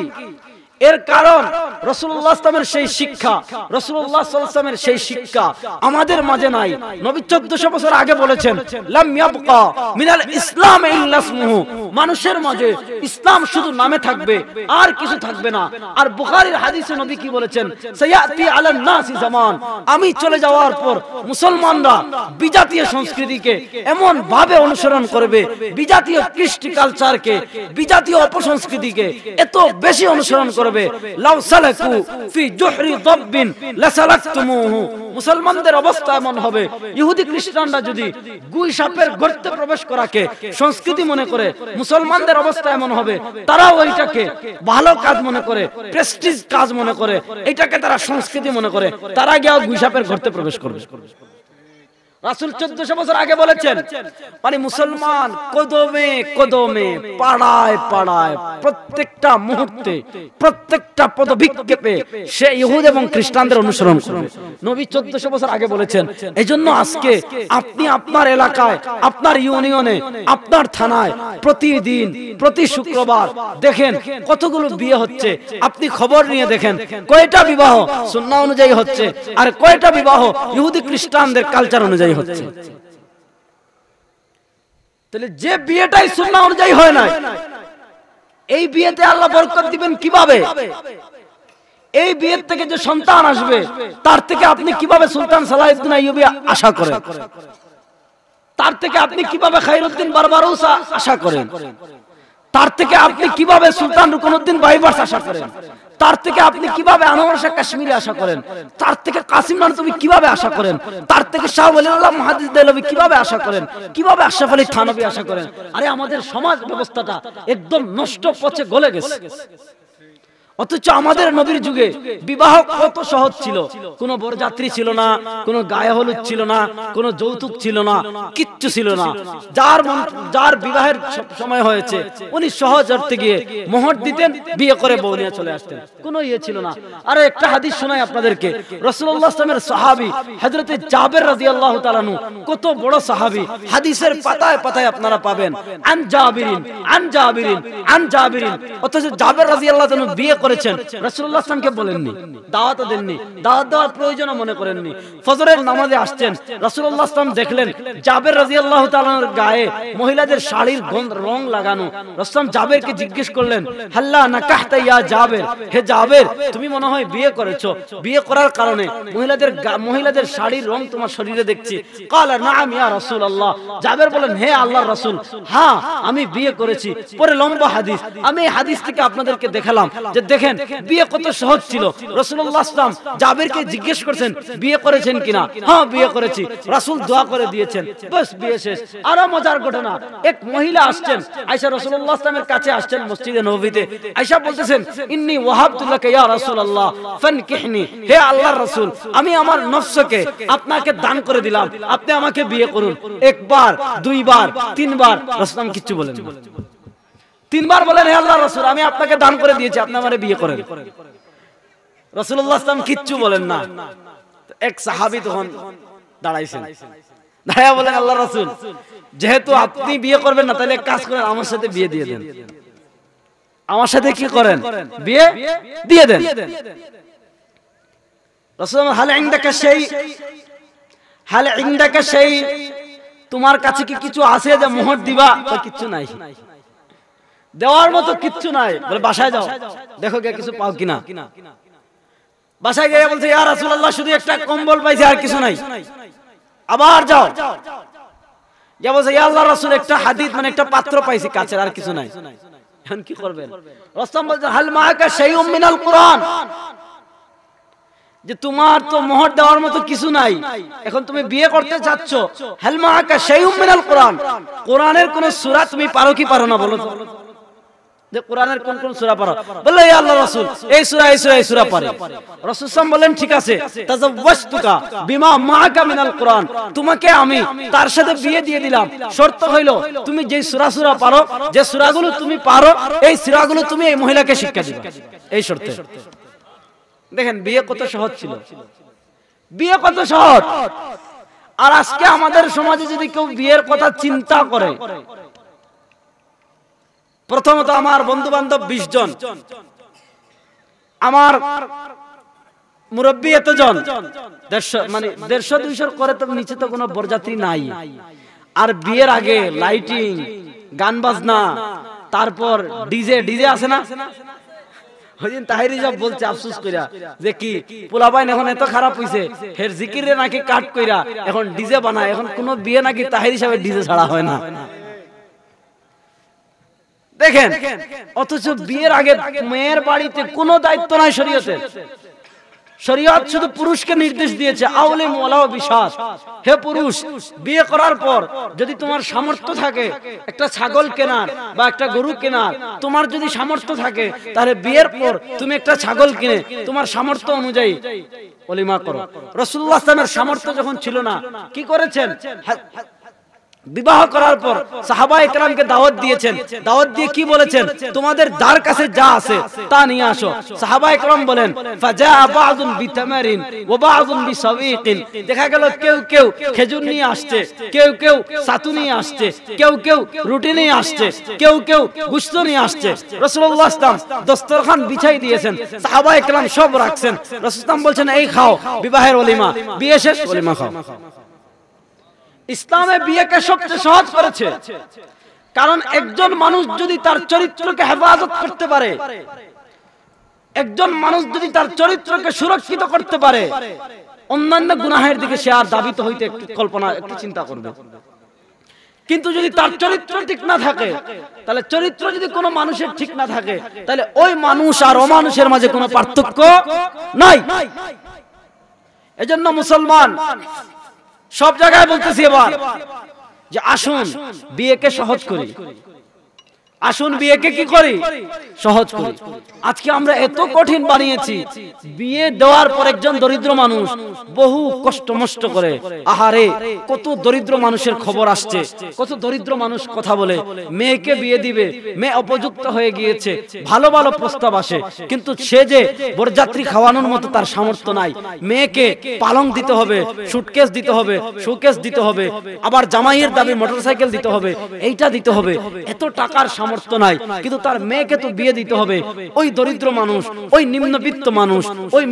এর কারণ রসুল্লাহ ইসলামের সেই শিক্ষা। রসুল্লাহ ইসলামের সেই শিক্ষা আমাদের মাঝে নাই। নবী চোদ্দশো বছর আগে বলেছেন মিনাল ইসলাম মানুষের মাঝে ইসলাম শুধু নামে থাকবে, আর কিছু থাকবে না। আর বুখারীর হাদিসে নবী কি বলেছেন? জামান। আমি চলে যাওয়ার পর মুসলমানরা বিজাতীয় সংস্কৃতিকে এমন ভাবে অনুসরণ করবে, বিজাতীয় কৃষ্টি কালচারকে বিজাতীয় অপসংস্কৃতিকে এত বেশি অনুসরণ করবে লাউ সালাকু ফি জুহরি দাব্বিন লাসালাকতুমুহু। মুসলমানদের অবস্থা এমন হবে। ইহুদি খ্রিস্টানরা যদি গুই সাপের গর্তে প্রবেশ করাকে সংস্কৃতি মনে করে, মুসলমানদের অবস্থা এমন হবে। তারা ওইটাকে ভালো কাজ মনে করে, প্রেস্টিজ কাজ মনে করে, এটাকে তারা সংস্কৃতি মনে করে, তারা গিয়ে গুই সাপের গর্তে প্রবেশ করবে। রাসুল চোদ্দশো বছর আগে বলেছেন মানে মুসলমান কদমে কদমে, পাড়ায় পাড়ায়, প্রত্যেকটা মুহূর্তে, প্রত্যেকটা পদবিক্ষেপে সে ইহুদ এবং খ্রিস্টানদের অনুসরণ করবে। নবী চোদ্দশো বছর আগে বলেছেন এই জন্য আজকে আপনি আপনার এলাকায়, আপনার ইউনিয়নে, আপনার থানায় প্রতিদিন, প্রতি শুক্রবার দেখেন কতগুলো বিয়ে হচ্ছে। আপনি খবর নিয়ে দেখেন কয়টা বিবাহ সুন্না অনুযায়ী হচ্ছে আর কয়টা বিবাহ ইহুদি খ্রিস্টানদের কালচার অনুযায়ী হচ্ছে। তাহলে যে বিয়েটাই সুন্না অনুযায়ী হয় না এই বিয়েতে আল্লাহ বরকত দিবেন কীভাবে? এই বিয়ের থেকে যে সন্তান আসবে, তার থেকে আপনি কীভাবে সুলতান সালাহিদ্দিন আইয়ুবী আশা করেন? তার থেকে আপনি কীভাবে খাইরুদ্দিন বারবার আশা করেন? তার থেকে আপনি কীভাবে সুলতান রুকনুদ্দিন বাইবার্স আশা করেন? তার থেকে আপনি কীভাবে আনোয়ারশা কাশ্মীরে আশা করেন? তার থেকে কাসিম নানতবি কীভাবে আশা করেন? তার থেকে শাহ আল্লাহ মহাদিস দেলবি কীভাবে আশা করেন? কীভাবে আশরাফ আলী থানভী আশা করেন? আরে আমাদের সমাজ ব্যবস্থাটা একদম নষ্ট পচে গলে গেছে। অথচ আমাদের নবীর যুগে বিবাহ কত সহজ ছিল। কোন বরযাত্রী ছিল না, কোন গায়ে হলুদ ছিল না, কোন যৌতুক ছিল না, কিচ্ছু ছিল না। যার যার বিবাহের সময় হয়েছে, উনি সহজ অর্থে গিয়ে মোহর দিতেন, বিয়ে করে বউ নিয়ে চলে আসতেন। কোনো ইয়ে ছিল না। আর একটা হাদিস শোনাই আপনাদেরকে। রসুল্লাহ আসলামের সাহাবি হজরতে জাবের রাজি আল্লাহ তালানু কত বড় সাহাবি। হাদিসের পাতায় পাতায় আপনারা পাবেন, আন জাবিরিন আন জাবিরিন আন জাবিরিন। অথচ জাবের রাজি আল্লাহ তালু বিয়ে করেছেন। রসুল্লাহ আসলামকে বলেননি দাওয়াত দেননি। দাওয়াত দেওয়ার প্রয়োজন মনে করেননি। ফজরের নামাজে আসছেন। রসুল্লাহ আসলাম দেখলেন জাবের রাজি আল্লাহ গায়ে মহিলাদের শাড়ির রং লাগানো। রসলাম জাবেরকে জিজ্ঞেস করলেন হাল্লা না কাহতা ইয়া জাবের? হে জাবের তুমি মনে হয় বিয়ে করেছ। বিয়ে করার কারণে মহিলাদের মহিলাদের শাড়ির রং তোমার শরীরে দেখছি। কাল নাম ইয়া রাসূল আল্লাহ জাবের বলেন হে আল্লাহর রাসূল হ্যাঁ আমি বিয়ে করেছি। পরে লম্বা হাদিস। আমি এই হাদিস থেকে আপনাদেরকে দেখালাম যে দেখেন, বিয়ে কত সহজ ছিল। রসুল্লাহ আসলাম জাবেরকে জিজ্ঞেস করছেন, বিয়ে করেছেন কিনা? হ্যাঁ বিয়ে করেছি। রাসুল দোয়া করে দিয়েছেন, বস, বিয়ে শেষ। আরও মজার ঘটনা, এক মহিলা আসছেন আয়সা রসুল্লাহ কাছে আসছেন মসজিদে নবীতে। আয়সা বলতেছেন, ইন্নি ওয়াহাবতুল্লাহকে ইয়া রাসূলুল্লাহ, ফানকিহনি, হে আল্লাহর রাসূল, আমি আমার নফসকে আপনাকে দান করে দিলাম, আপনি আমাকে বিয়ে করুন। একবার, দুইবার, তিনবার, রাসূল কিচ্ছু বলেন না তিনবার বলেন, হে আল্লাহর রাসূল, আমি আপনাকে দান করে দিয়েছি, আপনি আমারে বিয়ে করেন। রাসূলুল্লাহ সাল্লাম কিচ্ছু বলেন না। এক সাহাবী তখন দাঁড়াইছেন। দাঁড়ায় বলেন আল্লাহ রাসূল, যেহেতু আপনি বিয়ে করবেন না, তাহলে কাজ করেন, আমার সাথে বিয়ে দিয়ে দেন। আমার সাথে কি করেন? বিয়ে দিয়ে দেন। রাসূল হাল ইনদাকা সেই হাল ইনদাকা সেই তোমার কাছে কি কিছু আছে যে মোহর দিবা? তো কিছু নাই। দেওয়ার মতো কিচ্ছু নাই। বলে বাসায় যাও। দেখো গে কিছু পাও কিনা। বাসায় গিয়ে বলছে ইয়া রাসূলুল্লাহ শুধু একটা কম্বল পাইছি আর কিছু নাই। আবার যাও। যা বলছে ইয়া আল্লাহর রাসূল একটা হাদিদ মানে একটা পাত্র পাইছি কাছের আর কিছু নাই। এখন কি করবেন? রস্তম বলছে হাল মাহাকা শাইউম মিনাল কোরআন। যে তোমার তো মোহর দেওয়ার মতো কিছু নাই। এখন তুমি বিয়ে করতে চাচ্ছ হাল মাহাকা শাইউম মিনাল কোরআন। কোরআনের কোন সূরা তুমি পারো কি পারো না বলো তো? যে কোরআনের কোন কোন সূরা পারো বললে এই আল্লাহ রাসূল এই সূরা এই সূরা এই সূরা পারে রাসূল সাল্লাল্লাহু বলেন ঠিক আছে তাজাওয়াজতুকা বিমা মাআকা মিনাল কোরআন। তোমাকে আমি তার সাথে বিয়ে দিয়ে দিলাম। শর্ত হইল তুমি যে সূরা সূরা পারো যে সূরাগুলো তুমি পারো এই সূরাগুলো তুমি এই মহিলাকে শিক্ষা দিবা। এই শর্তে। দেখেন বিয়ে কত সহজ ছিল। বিয়ে কত সহজ। আর আজকে আমাদের সমাজে যদি কেউ বিয়ের কথা চিন্তা করে প্রথমত আমার বন্ধু বান্ধব বিশ জন। আমার মুরব্বী এতজন। দেড়শো মানে দেড়শো দুইশোর করে তো নিচে তো কোনো বরযাত্রী নাই। আর বিয়ের আগে লাইটিং, গান বাজনা, তারপর ডিজে ডিজে আছে না? সব বলছে আফসোস কইরা, যে কি পোলাবাইন এখন এত খারাপ হইছে ফের জিকিরে নাকি কাট কইরা এখন ডিজে বানায়, এখন কোন বিয়ে নাকি তাহিরি সাহেবের ডিজে ছাড়া হয় না। দেখেন অথচ বিয়ের আগে মেয়ের বাড়িতে কোনো দায়িত্ব নাই শরীয়তের। শরীয়ত শুধু পুরুষকে নির্দেশ দিয়েছে আউলে মোলা বিশ্বাস। হে পুরুষ বিয়ে করার পর যদি তোমার সামর্থ্য থাকে একটা ছাগল কেনার বা একটা গরু কেনার তোমার যদি সামর্থ্য থাকে তাহলে বিয়ের পর তুমি একটা ছাগল কিনে তোমার সামর্থ্য অনুযায়ী অলিমা করো। রসুল্লাহ আসলামের সামর্থ্য যখন ছিল না কি করেছেন? বিবাহ করার পর সাহাবা একরামকে দাওয়াত দিয়েছেন। দাওয়াত দিয়ে কি বলেছেন? তোমাদের যার কাছে যা আছে তা নিয়ে আসো। সাহাবা একরাম বলেন, ফাজা বাযুন বিতামারিন ওয়া বাযুন বিসাবিকিন। দেখা গেল কেউ কেউ খেজুর নিয়ে আসছে, কেউ কেউ সাতু নিয়ে আসছে, কেউ কেউ রুটি নিয়ে আসছে, কেউ কেউ গোশত নিয়ে আসছে। রাসূলুল্লাহ সাল্লাম দস্তরখান বিছাই দিয়েছেন। সাহাবা একরাম সব রাখছেন। রাসূল বলছেন, এই খাও, বিবাহের ওলিমা বিয়ে শেষ ওলিমা খাও। ইসলামে বিয়েকে সবচেয়ে সহজ করেছে। কারণ একজন মানুষ যদি তার চরিত্রকে হেফাজত করতে পারে, একজন মানুষ যদি তার চরিত্রকে সুরক্ষিত করতে পারে, অন্যান্য গুনাহের দিকে সে আর দাবিত হইতে একটু কল্পনা, একটু চিন্তা করবে। কিন্তু যদি তার চরিত্র ঠিক না থাকে, তাহলে চরিত্র যদি কোনো মানুষের ঠিক না থাকে, তাহলে ওই মানুষ আর অমানুষের মাঝে কোনো পার্থক্য নাই। এজন্য মুসলমান সব জায়গায় বলতেছি এবার যে আসুন বিয়েকে সহজ করি। আসুন বিয়েকে কি করি? সহজ করি। আজকে আমরা এত কঠিন বানিয়েছি। বিয়ে দেওয়ার পর একজন দরিদ্র মানুষ বহু কষ্ট মষ্ট করে। আহারে, কত দরিদ্র মানুষের খবর আসছে। কত দরিদ্র মানুষ কথা বলে, মেয়েকে বিয়ে দিবে, মেয়ে অপযুক্ত হয়ে গিয়েছে, ভালো ভালো প্রস্তাব আসে। কিন্তু সে যে বরযাত্রী খাওয়ানোর মতো তার সামর্থ্য নাই। মেয়েকে পালং দিতে হবে, সুটকেস দিতে হবে, শোকেস দিতে হবে, আবার জামাইয়ের দাবি মোটরসাইকেল দিতে হবে, এইটা দিতে হবে। এত টাকার সামর্থ্য নাই, কিন্তু তার মেয়েকে তো বিয়ে দিতে হবে। ওই দরিদ্র মানুষ, ওই নিম্নবিত্ত মানুষ, ওই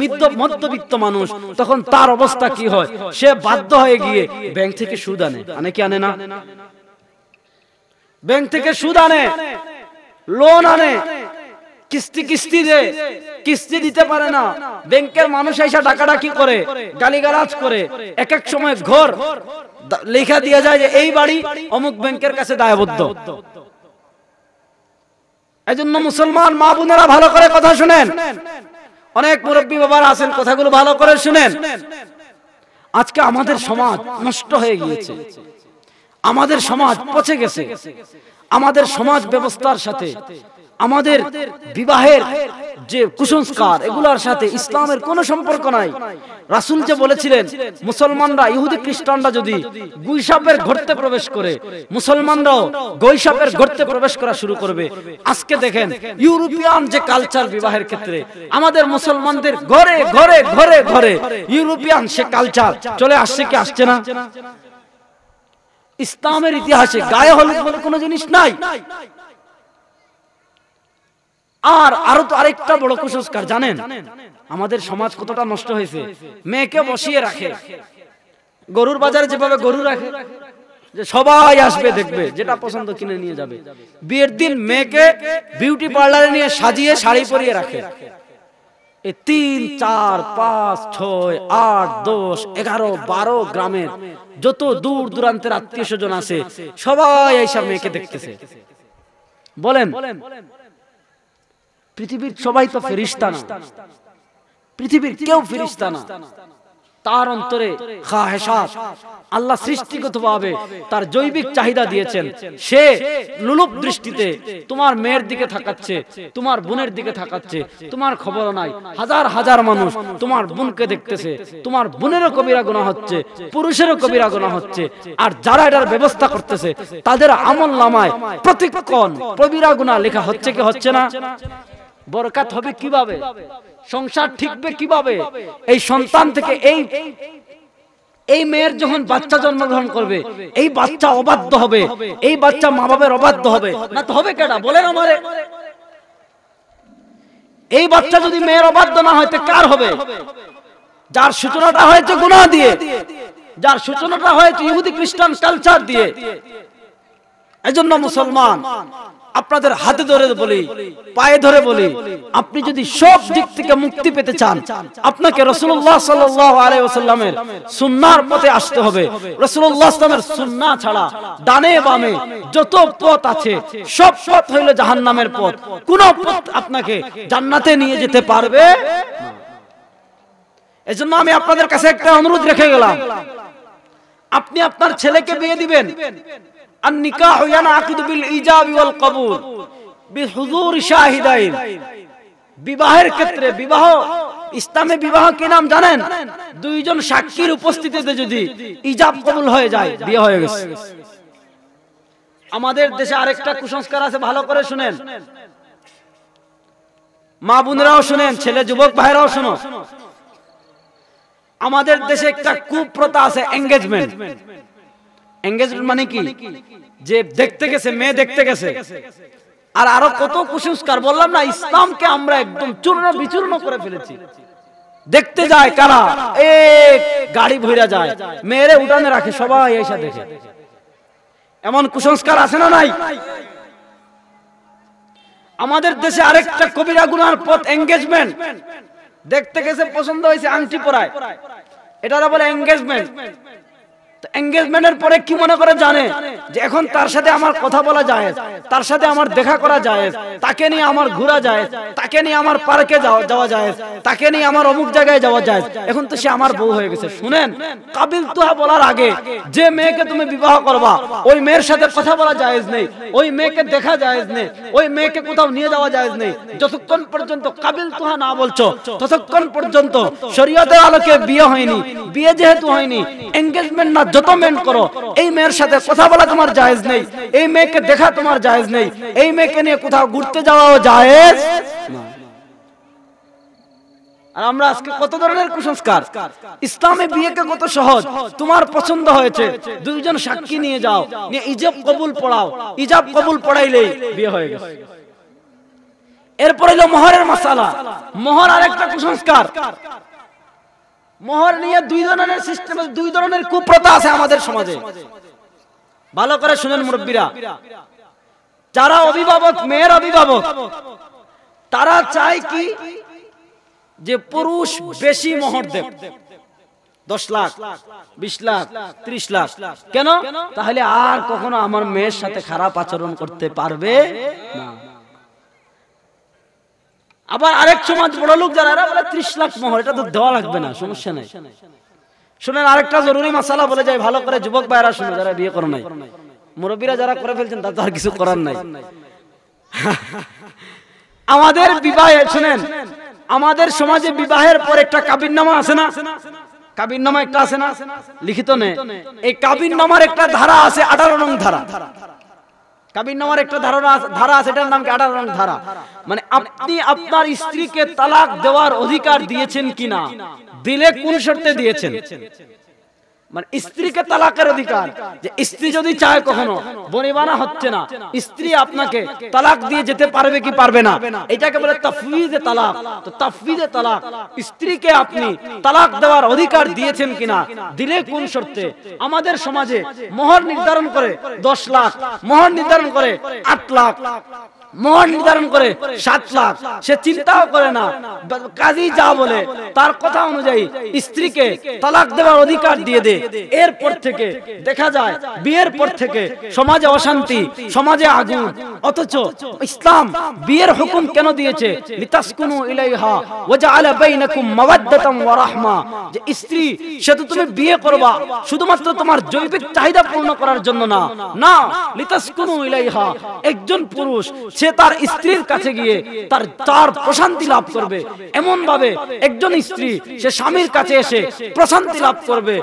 মধ্যবিত্ত মানুষ, তখন তার অবস্থা কি হয়? সে বাধ্য হয়ে গিয়ে ব্যাংক থেকে সুদ আনে। আনে কি আনে না? ব্যাংক থেকে সুদ আনে, লোন আনে, কিস্তি কিস্তি দে, কিস্তি দিতে পারে না। ব্যাংকের মানুষ এসে ডাকাডাকি করে, গালিগালাজ করে এক এক সময় ঘর লেখা দিয়ে যায় যে এই বাড়ি অমুক ব্যাংকের কাছে দায়বদ্ধ। এজন্য মুসলমান মা বোনেরা ভালো করে কথা শুনেন। অনেক মুরব্বী বাবার আছেন, কথাগুলো ভালো করে শুনেন। আজকে আমাদের সমাজ নষ্ট হয়ে গিয়েছে। আমাদের সমাজ পচে গেছে। আমাদের সমাজ ব্যবস্থার সাথে, আমাদের বিবাহের যে কুসংস্কার, এগুলোর সাথে ইসলামের কোনো সম্পর্ক নাই। রাসুল যে বলেছিলেন, মুসলমানরা, ইহুদি খ্রিস্টানরা যদি গুইসাপের ঘরতে প্রবেশ করে, মুসলমানরাও গৈসাপের ঘরতে প্রবেশ করা শুরু করবে। আজকে দেখেন, ইউরোপিয়ান যে কালচার বিবাহের ক্ষেত্রে, আমাদের মুসলমানদের ঘরে ঘরে ঘরে ঘরে ইউরোপিয়ান সে কালচার চলে আসছে কি আসছে না? ইসলামের ইতিহাসে গায়ে হলুদ বলে কোনো জিনিস নাই। আর আরও তো আরেকটা বড় কুসংস্কার, জানেন? আমাদের সমাজ কতটা নষ্ট হয়েছে। মেয়েকে বসিয়ে রাখে। গরুর বাজারে যেভাবে গরু রাখে, যে সবাই আসবে, দেখবে, যেটা পছন্দ কিনে নিয়ে যাবে। বিয়ের দিন মেয়েকে বিউটি পার্লারে নিয়ে সাজিয়ে শাড়ি পরিয়ে রাখে। এই তিন, চার, পাঁচ, ছয়, আট, দশ, এগারো, বারো গ্রামের যত দূর দূরান্তের আত্মীয় স্বজন আছে, সবাই এইসব মেয়েকে দেখতেছে। বলেন পৃথিবীর সবাই তো ফেরিস্তা না। পৃথিবীর কেউ ফেরিস্তা না। তার অন্তরে আল্লাহ সৃষ্টিগতভাবে তার জৈবিক চাহিদা দিয়েছেন। সে লুলুপ দৃষ্টিতে তোমার মেয়ের দিকে থাকাচ্ছে, তোমার বোনের দিকে থাকাচ্ছে। তোমার খবর নাই। হাজার হাজার মানুষ তোমার বোনকে দেখতেছে। তোমার বোনেরও কবিরা গোনা হচ্ছে, পুরুষেরও কবিরা গোনা হচ্ছে। আর যারা এটার ব্যবস্থা করতেছে, তাদের আমল নামায় প্রতিক্ষণ কবিরা গুণা লেখা হচ্ছে কি হচ্ছে না? বরকাত হবে কীভাবে? সংসার ঠিকবে কীভাবে? এই সন্তান থেকে এই এই মেয়ের যখন বাচ্চা জন্মগ্রহণ করবে, এই বাচ্চা অবাধ্য হবে, এই বাচ্চা মা বাবার অবাধ্য হবে। না তো হবে কেটা বলেন আমারে। এই বাচ্চা যদি মেয়ের অবাধ্য না হয় কার হবে? যার সূচনাটা হয়েছে গুণা দিয়ে, যার সূচনাটা হয়েছে ইহুদি খ্রিস্টান কালচার দিয়ে। এজন্য মুসলমান আপনাদের হাতে ধরে বলি, পায়ে ধরে বলি, আপনি যদি সব দিক থেকে মুক্তি পেতে চান, আপনাকে রসুল্লাহ সাল্লামের সুন্নার পথে আসতে হবে। রসুল্লাহ সুন্না ছাড়া ডানে বামে যত পথ আছে, সব পথ হইল জাহান নামের পথ। কোন পথ আপনাকে জান্নাতে নিয়ে যেতে পারবে এজন্য আমি আপনাদের কাছে একটা অনুরোধ রেখে গেলাম। আপনি আপনার ছেলেকে বিয়ে দিবেন النكاح ينعقد بالإيجاب والقبول بحضور شاهدين বিবাহের ক্ষেত্রে বিবাহ ইসলামে বিবাহ কি নাম জানেন দুইজন সাক্ষীর উপস্থিতিতে যদি ইজাব কবুল হয়ে যায় বিয়ে হয়ে গেছে আমাদের দেশে আরেকটা কুসংস্কার আছে ভালো করে শুনেন মা বোনেরাও শুনেন ছেলে যুবক ভাইরাও শুনো আমাদের দেশে একটা কুপ্রথা আছে এঙ্গেজমেন্ট এঙ্গেজমেন্ট মানে কি? যে দেখতে গেছে, মেয়ে দেখতে গেছে। আর আরও কত কুসংস্কার, বললাম না, ইসলামকে আমরা একদম চূর্ণ বিচূর্ণ করে ফেলেছি। দেখতে যায় কারা? এক গাড়ি ভইরা যায়। মেয়েরে উঠানে রাখে, সবাই এসে দেখে। এমন কুসংস্কার আছে না নাই? আমাদের দেশে আরেকটা কবিরা গুনার পথ এঙ্গেজমেন্ট দেখতে গেছে, পছন্দ হয়েছে আংটি পরায়। এটা বলে এঙ্গেজমেন্ট এঙ্গেজমেন্টের পরে কি মনে করে জানে? যে এখন তার সাথে আমার কথা বলা যায়, তার সাথে আমার দেখা করা যায়, তাকে নিয়ে আমার ঘোরা যায়, তাকে নিয়ে আমার পার্কে যাওয়া যায়, তাকে নিয়ে আমার অমুক জায়গায় যাওয়া যায়। এখন তো সে আমার বউ হয়ে গেছে। শুনেন, কাবিল তুহা বলার আগে, যে মেয়েকে তুমি বিবাহ করবা, ওই মেয়ের সাথে কথা বলা জায়েজ নেই, ওই মেয়েকে দেখা জায়েজ নেই, ওই মেয়েকে কোথাও নিয়ে যাওয়া জায়েজ নেই। যতক্ষণ পর্যন্ত কাবিল তুহা না বলছো, ততক্ষণ পর্যন্ত শরীয়তের আলোকে বিয়ে হয়নি, বিয়ে যেহেতু হয়নি এঙ্গেজমেন্ট না যত মেন করো, এই মেয়ের সাথে কথা বলা তোমার জায়েজ নেই, এই মেয়েকে দেখা তোমার জায়েজ নেই, এই মেয়েকে নিয়ে কোথাও ঘুরতে যাওয়াও জায়েজ আর আমরা আজকে কত ধরনের কুসংস্কার? ইসলামে বিয়েকে কত সহজ, তোমার পছন্দ হয়েছে, দুইজন সাক্ষী নিয়ে যাও, নিয়ে ইজাব কবুল পড়াও, ইজাব কবুল পড়াইলেই বিয়ে হয়ে গেছে। এরপর হলো মোহরের মশালা মোহর আরেকটা কুসংস্কার মোহর নিয়ে দুই ধরনের সিস্টেম দুই ধরনের কুপ্রথা আছে আমাদের সমাজে। ভালো করে শুনেন মুরব্বীরা। যারা অভিভাবক, মেয়ের অভিভাবক, তারা চায় কি? যে পুরুষ বেশি মোহর দেব দশ লাখ, বিশ লাখ, ত্রিশ লাখ। কেন? তাহলে আর কখনো আমার মেয়ের সাথে খারাপ আচরণ করতে পারবে না। আবার আরেক সমাজ বড় লোক যারা, এরা বলে ত্রিশ লাখ মোহর, এটা তো দেওয়া লাগবে না, সমস্যা নাই। শুনেন, আরেকটা জরুরি মশালা বলে যায়, ভালো করে যুবক ভাইরা শুনে, যারা বিয়ে করে নাই। মুরব্বীরা যারা করে ফেলছেন, তার তো আর কিছু করার নাই। আমাদের বিবাহে, শুনেন, আমাদের সমাজে বিবাহের পর একটা কাবির নামা আছে না? কাবির নামা একটা আছে না? লিখিত নে? এই কাবির নামার একটা ধারা আছে, আঠারো নং ধারা। কাবির নামার একটা ধারণা ধারা আছে, এটার নাম কি? আঠারো নং ধারা। মানে আপনি আপনার স্ত্রীকে তালাক দেওয়ার অধিকার দিয়েছেন কিনা? দিলে কোন শর্তে দিয়েছেন? মানে স্ত্রীকে তালাকের অধিকার। যে স্ত্রী যদি চায় কখনো, বনিবানা হচ্ছে না, স্ত্রী আপনাকে তালাক দিয়ে যেতে পারবে কি পারবে না? এটাকে বলে তাফবিদে তালাক। তো তাফবিদে তালাক, স্ত্রীকে আপনি তালাক দেওয়ার অধিকার দিয়েছেন কিনা? দিলে কোন শর্তে? আমাদের সমাজে মোহর নির্ধারণ করে দশ লাখ, মোহর নির্ধারণ করে আট লাখ। মোহর নির্ধারণ করে সাত লাখ। সে চিন্তাও করে না। কাজী যা বলে, তার কথা অনুযায়ী স্ত্রীকে তালাক দেওয়ার অধিকার দিয়ে দে। এরপর থেকে দেখা যায়, বিয়ের পর থেকে সমাজে অশান্তি, সমাজে আগুন। অথচ ইসলাম বিয়ের হুকুম কেন দিয়েছে? লিতাসকুনু ইলাইহা ওয়াজআলা বাইনাকুম মাওয়াদ্দাতাম ওয়া রাহমা। যে স্ত্রী, সে তো তুমি বিয়ে করবা, শুধুমাত্র তোমার জৈবিক চাহিদা পূর্ণ করার জন্য না। না, লিতাসকুনু ইলাইহা, একজন পুরুষ সে তার স্ত্রীর কাছে গিয়ে তার তার প্রশান্তি লাভ করবে। এমন ভাবে একজন স্ত্রী সে স্বামীর কাছে এসে প্রশান্তি লাভ করবে।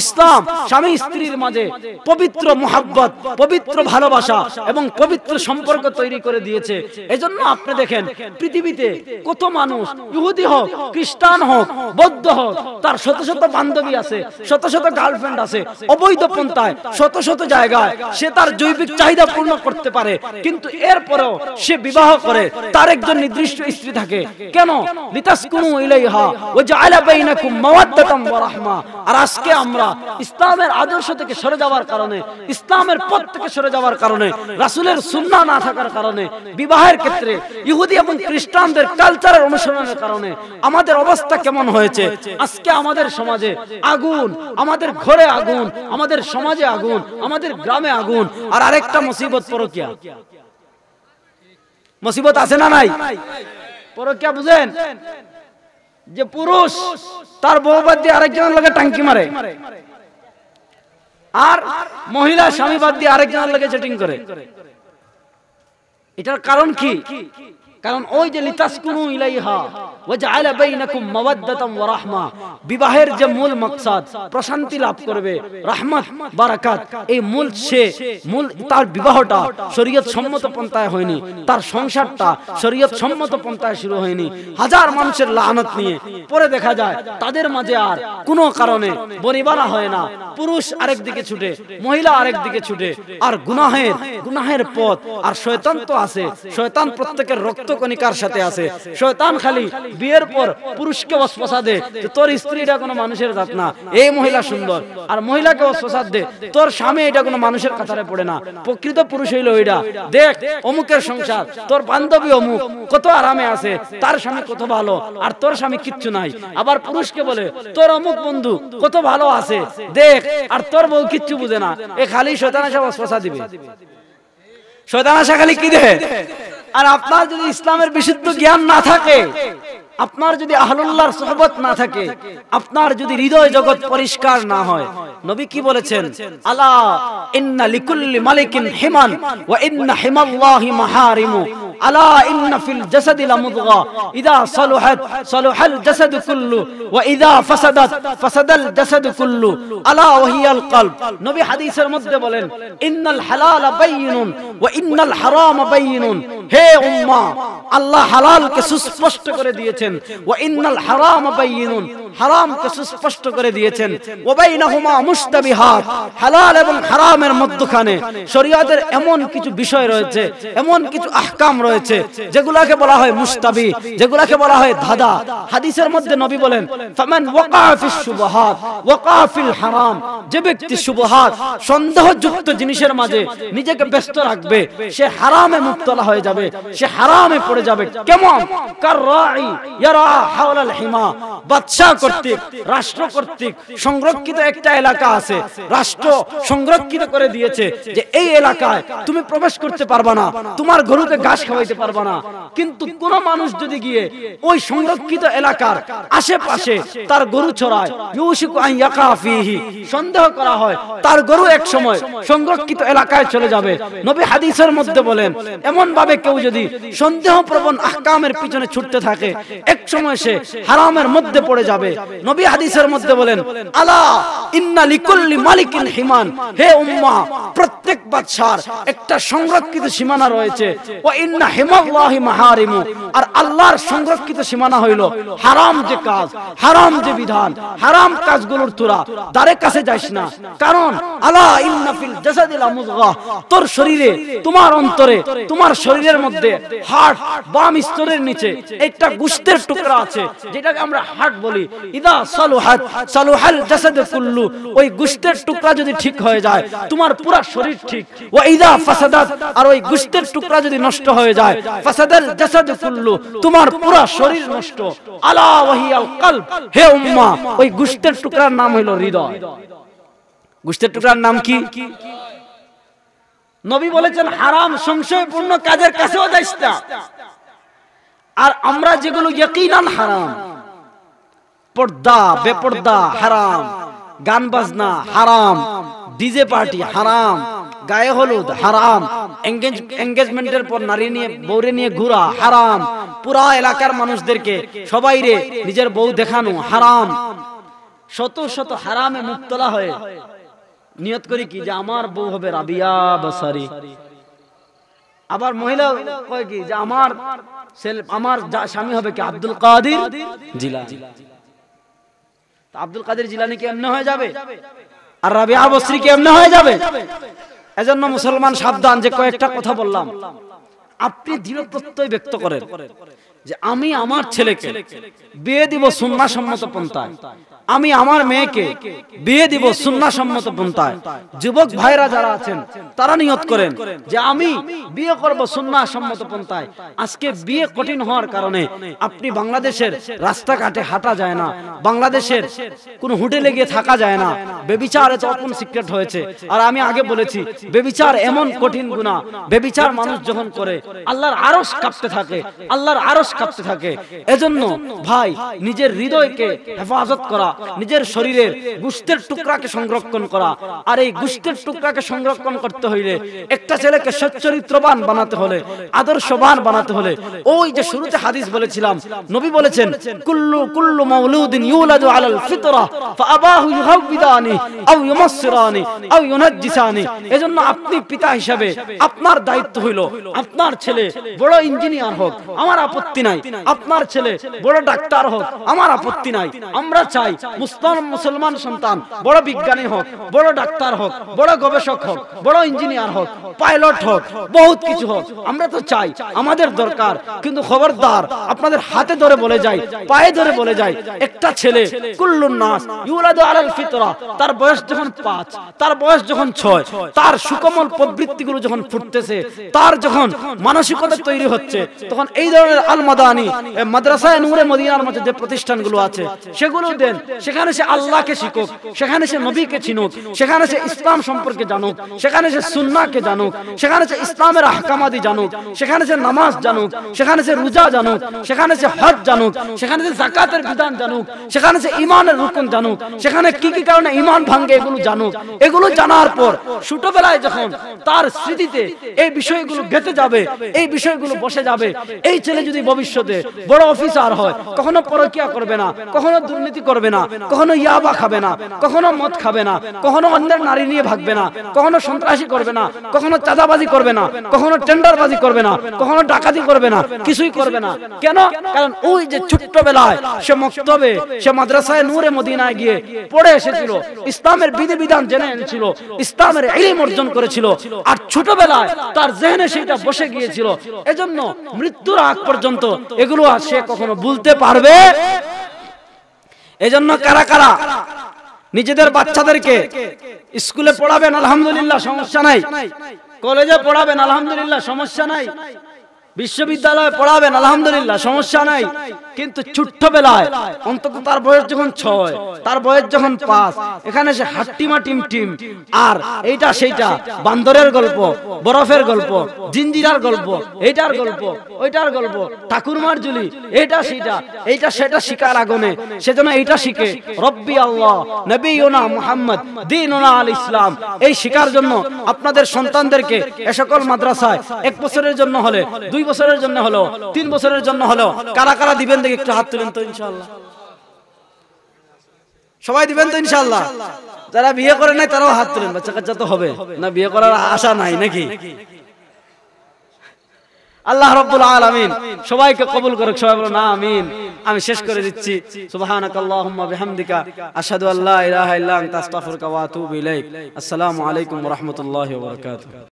ইসলাম স্বামী স্ত্রীর মাঝে পবিত্র মোহাব্বত, পবিত্র ভালোবাসা এবং পবিত্র সম্পর্ক তৈরি করে দিয়েছে। এজন্য আপনি দেখেন, পৃথিবীতে কত মানুষ, ইহুদি হোক, খ্রিস্টান হোক, বৌদ্ধ হোক, তার শত শত বান্ধবী আছে, শত শত গার্লফ্রেন্ড আছে, অবৈধ পন্থায়, শত শত জায়গায় সে তার জৈবিক চাহিদা পূর্ণ করতে পারে, কিন্তু এরপরেও সে বিবাহ করে, তার একজন নির্দিষ্ট স্ত্রী থাকে। কেন? ইহুদি এবং খ্রিস্টানদের কালচারের অনুসরণের কারণে আমাদের অবস্থা কেমন হয়েছে? আজকে আমাদের সমাজে আগুন, আমাদের ঘরে আগুন, আমাদের সমাজে আগুন, আমাদের গ্রামে আগুন, আর আরেকটা মুসিবত পরকিয়া। মুসিবত আছে না নাই? পরকিয়া বুঝেন? যে পুরুষ তার বউ বাদ দিয়ে আরেকজনের লগে টাঙ্কি মারে। আর মহিলা স্বামী বাদ দিয়ে আরেকজনের লগে চেটিং করে। এটার কারণ কি? কারণ ওই যে লিতাসকুনু ইলাইহা বিবাহের যে মূল মাকসাদ, প্রশান্তি লাভ করবে, রাহমাত, বারাকাত। এই মূল সে, মূল তার বিবাহটা শরীয়ত সম্মত পন্থায় হয়নি, তার সংসারটা শরীয়ত সম্মত পন্থায় শুরু হয়নি। হাজার মানুষের লানত নিয়ে পরে দেখা যায়, তাদের মাঝে আর কোনো কারণে বনিবানা হয় না। পুরুষ আরেক দিকে ছুটে, মহিলা আরেক দিকে ছুটে, আর গুনাহের গুনাহের পথ, আর শয়তান তো আছে, শয়তান প্রত্যেকের রক্ত কণিকার সাথে আছে। শয়তান খালি বিয়ের পর পুরুষকে অস্পসা দে তোর স্ত্রীটা কোনো মানুষের জাত না। এই মহিলা সুন্দর। আর মহিলাকে অস্পসা দে, তোর স্বামী এটা কোনো মানুষের কাতারে পড়ে না। প্রকৃত পুরুষ হইল ওইটা। দেখ, অমুকের সংসার, তোর বান্ধবী অমুক, কত আরামে আছে, তার স্বামী কত ভালো, আর তোর স্বামী কিচ্ছু নাই। আবার পুরুষকে বলে, তোর অমুক বন্ধু কত ভালো আছে, দেখ, আর তোর বউ কিচ্ছু বুঝে না। এ খালি শয়তান সব অস্পসা দিবে। শয়তান আশা খালি কি দেয়? আর আপনার যদি ইসলামের বিশুদ্ধ জ্ঞান না থাকে আপনার যদি আহলুল্লাহর সোহবত না থাকে, আপনার যদি হৃদয় জগৎ পরিষ্কার না হয়, নবী কি বলেছেন? আলা ইন্না লিকুল্লি মালিকিন হিমান ওয়া ইন্না হিমাল্লাহি মাহারিমু। আলা ইন্না ফিল জাসাদি লামুদগা ইদা সালুহাত সালুহাল জাসাদু কুল্লু ওয়া ইদা ফাসাদাত ফাসাদাল জাসাদু কুল্লু আলা ওয়াহিয়াল কলব নবী হাদিসের মধ্যে বলেন ইন্নাল হালাল বাইয়িনুন ওয়া ইন্নাল হারাম বাইয়িনুন হে উম্মাহ আল্লাহ হালালকে সুস্পষ্ট করে দিয়েছেন। ওয়া ইন্নাল হারাম বাইয়িনুন হারামকে সুস্পষ্ট করে দিয়েছেন। ওয়া বাইনাহুমা মুশতাবিহাত হালাল এবং হারামের মধ্যখানে শরীয়তের এমন কিছু বিষয় রয়েছে, এমন কিছু আহকাম রয়েছে যেগুলাকে বলা হয় মুস্তাবি, যেগুলাকে বলা হয় ধাঁধা। হাদিসের মধ্যে নবী বলেন, ফামান ওয়াকা ফিস শুবহাত, ওয়াকা ফিল হারাম। যে ব্যক্তি শুবহাত, সন্দেহযুক্ত জিনিসের মাঝে নিজেকে ব্যস্ত রাখবে, সে হারামে মুক্তলা হয়ে যাবে, সে হারামে পড়ে যাবে। কেমন? কার রাই? ইয়ারা হাওলাল হিমা। বাদশা কর্তৃক, রাষ্ট্র কর্তৃক সংরক্ষিত একটা এলাকা আছে। রাষ্ট্র সংরক্ষিত করে দিয়েছে যে, এই এলাকায় তুমি প্রবেশ করতে পারবা না। তোমার গরুতে ঘাস খাওয়াইতে পারবা না। কিন্তু কোন মানুষ যদি গিয়ে ওই সংরক্ষিত এলাকার আশেপাশে তার গরু ছড়ায় সন্দেহ করা হয়, তার গরু এক সময় সংরক্ষিত এলাকায় চলে যাবে। নবী হাদিসের মধ্যে বলেন এমন ভাবে কেউ যদি সন্দেহ প্রবণ আহকামের পিছনে ছুটতে থাকে, এক সময় সে হারামের মধ্যে পড়ে যাবে। নবী হাদিসের মধ্যে বলেন, আলা ইন্না লিকুল্লি মালিকিন হিমান। হে উম্মাহ, প্রত্যেক বাদশার একটা সংরক্ষিত সীমানা রয়েছে। ও ইন্না হিমাল্লাহি মাহারিমু। আর আল্লাহর সংরক্ষিত সীমানা হইল হারাম যে কাজ, হারাম যে বিধান, হারাম কাজগুলোর তোরা। দ্বারে কাছে না। কারণ, আলা ইন্না ফিল জাসাদিল মুযগা তোর শরীরে, তোমার অন্তরে, তোমার শরীরের মধ্যে হার্ট বাম স্তরের নিচে একটা গুস্তের টুকরা আছে, যেটাকে আমরা হার্ট বলি। ইদা সালুহাত, সালুহাল জাসাদ কুল্লু। ওই গুস্তের টুকরা যদি ঠিক হয়ে যায়, তোমার পুরো শরীর ঠিক। ও ইদা ফাসাদাত, আর ওই গুস্তের টুকরা যদি নষ্ট হয়ে যায়। ফাসাদাল জাসাদ কুল্লু, তোমার পুরো শরীর নষ্ট। আলা ওয়াহিয়াল কলব। হে উম্মা, ওই গুস্তের টুকরার নাম হলো হৃদয়। গুস্তের টুকরার নাম কি? নবী বলেছেন, হারাম, সংশয়পূর্ণ কাজের কাছেও যাইস না। আর আমরা যেগুলো ইয়াকিনান হারাম, পর্দা, বেপর্দা হারাম, গান বাজনা হারাম, ডিজে পার্টি হারাম গায়ে হলুদ, হারাম। এঙ্গেজমেন্টের পর নারী নিয়ে বৌরে নিয়ে ঘোরা, হারাম। পুরা এলাকার মানুষদেরকে সবাই রে নিজের বউ দেখানো, হারাম। শত শত হারামে মুক্তলা হয়ে নিয়ত করি কি যে আমার বউ হবে রাবিয়া বসারি। আবার মহিলা কয় কি যে আমার আমার স্বামী হবে কি আব্দুল কাদির জিলা আব্দুল কাদের জিলানি কি এমনি হয়ে যাবে? আর রাবিয়া বসরি কি এমনি হয়ে যাবে? এজন্য মুসলমান সাবধান যে কয়েকটা কথা বললাম। আপনি দৃঢ় প্রত্যয় ব্যক্ত করেন যে আমি আমার ছেলেকে বিয়ে দিব সুন্না সম্মত পন্থায়। আমি আমার মেয়েকে বিয়ে দিব সুন্না সম্মত পন্থায়। যুবক ভাইরা যারা আছেন, তারা নিয়ত করেন যে আমি বিয়ে করব সুন্না সম্মত পন্থায়। আজকে বিয়ে কঠিন হওয়ার কারণে আপনি বাংলাদেশের রাস্তাঘাটে হাঁটা যায় না, বাংলাদেশের কোন হোটেলে গিয়ে থাকা যায় না। বেবিচার এত ওপেন সিক্রেট হয়েছে। আর আমি আগে বলেছি, বেবিচার এমন কঠিন গুণা বেবিচার মানুষ যখন করে, আল্লাহর আরস কাঁপতে থাকে, আল্লাহর আরস কাঁপতে থাকে। এজন্য ভাই, নিজের হৃদয়কে হেফাজত করা নিজের শরীরের গুস্তের টুকরাকে সংরক্ষণ করা। আর এই গুস্তের টুকরাকে সংরক্ষণ করতে হইলে একটা ছেলেকে সচ্চরিত্রবান বানাতে হলে, আদর্শবান বানাতে হলে। ওই যে শুরুতে হাদিস বলেছিলাম, নবী বলেছেন, কুল্লু কুল্লু মাউলুদিন ইউলাদু আলাল ফিতরা, ফাআবাহু ইউহাউবিদানি আও ইউমাসসিরানি আও ইউনাজ্জিসানি। এজন্য আপনি পিতা হিসাবে আপনার দায়িত্ব হইল, আপনার ছেলে বড় ইঞ্জিনিয়ার হোক, আমার আপত্তি নাই। আপনার ছেলে বড় ডাক্তার হোক, আমার আপত্তি নাই। আমরা চাই মুসলমান মুসলমান সন্তান, বড় বিজ্ঞানী হোক, বড় ডাক্তার হোক, বড় গবেষক হোক, বড় ইঞ্জিনিয়ার হোক, পাইলট হোক, বহুত কিছু হোক, আমরা তো চাই, আমাদের দরকার। কিন্তু খবরদার, আপনাদের হাতে ধরে বলে যাই, পায়ে ধরে বলে যাই, একটা ছেলে, কুল্লুন নাস, ইউলাদু আলাল ফিতরা, তার বয়স যখন পাঁচ, তার বয়স যখন ছয়, তার সুকমল প্রবৃত্তিগুলো যখন ফুটতেছে, তার যখন মানসিকতা তৈরি হচ্ছে, তখন এই ধরনের আল মাদানি মাদ্রাসায় নূরে মদিনার মধ্যে যে প্রতিষ্ঠানগুলো আছে, সেগুলো দেন। সেখানে সে আল্লাহকে শিখুক সেখানে সে নবীকে চিনুক সেখানে সে ইসলাম সম্পর্কে জানুক সেখানে সে সুন্নাহকে জানুক সেখানে সে ইসলামের আহকামাদি জানুক সেখানে সে নামাজ জানুক সেখানে সে রোজা জানুক সেখানে সে হজ জানুক সেখানে সে জাকাতের বিধান জানুক সেখানে সে ইমানের রুকন জানুক সেখানে কি কি কারণে ইমান ভাঙ্গে এগুলো জানুক এগুলো জানার পর ছোটবেলায় যখন তার স্মৃতিতে এই বিষয়গুলো গেতে যাবে এই বিষয়গুলো বসে যাবে এই ছেলে যদি ভবিষ্যতে বড় অফিসার হয় কখনো পরকিয়া করবে না কখনো দুর্নীতি করবে না কখনো ইয়াবা খাবে না, কখনো মদ খাবে না, কখনো অন্যের নারী নিয়ে ভাগবে না, কখনো সন্ত্রাসী করবে না, কখনো চাঁদাবাজি করবে না, কখনো টেন্ডারবাজি করবে না, কখনো ডাকাতি করবে না, কিছুই করবে না। কেন? কারণ ওই যে ছোট্টবেলায় সে মক্তবে, সে মাদ্রাসায় নূরে মদিনায় গিয়ে পড়ে এসেছিল, ইসলামের বিধি বিধান জেনে এনেছিল, ইসলামের ইলম অর্জন করেছিল, আর ছোটবেলায় তার জেহনে সেটা বসে গিয়েছিল। এজন্য মৃত্যুর আগ পর্যন্ত এগুলো আর সে কখনো ভুলতে পারবে? এজন্য কারা কারা নিজেদের বাচ্চাদেরকে স্কুলে পড়াবেন, আলহামদুলিল্লাহ, সমস্যা নাই। কলেজে পড়াবেন, আলহামদুলিল্লাহ, সমস্যা নাই। বিশ্ববিদ্যালয়ে পড়াবেন, আলহামদুলিল্লাহ, সমস্যা নাই। কিন্তু ছোট্ট বেলায় অন্তত তার বয়স যখন ছয়, তার বয়স যখন পাঁচ, এখানে সে হাট্টিমা টিম টিম। আর এইটা সেইটা, বান্দরের গল্প, বরফের গল্প, জিঞ্জিরার গল্প, এইটার গল্প, ওইটার গল্প, ঠাকুরমার জুলি এইটা সেইটা, এইটা সেটা শিকার আগুনে সেজন্য এইটা শিখে। রব্বি আল্লাহ নবী ওনা মুহাম্মদ দিন ওনা আল ইসলাম। এই শিকার জন্য আপনাদের সন্তানদেরকে এ সকল মাদ্রাসায় এক বছরের জন্য হলে দুই বছরের জন্য হলো, তিন বছরের জন্য হলো। কারা কারা দিবেন দেখে একটু হাত তুলেন তো ইনশাআল্লাহ। সবাই দিবেন তো ইনশাআল্লাহ। যারা বিয়ে করে নাই তারাও হাত তুলেন, বাচ্চা কাচ্চা তো হবে। না বিয়ে করার আশা নাই নাকি? আল্লাহ রব্বুল আলামিন সবাইকে কবুল করুক, সবাই বলো না আমিন। আমি শেষ করে দিচ্ছি। সুবহানাকাল্লাহুম্মা বিহামদিকা। আশহাদু আল্লা ইলাহা ইল্লা আনতা, আস্তাগফিরুকা ওয়া আতুবু ইলাইক। আসসালামু আলাইকুম ওয়া রাহমাতুল্লাহি ওয়া বারাকাতুহু।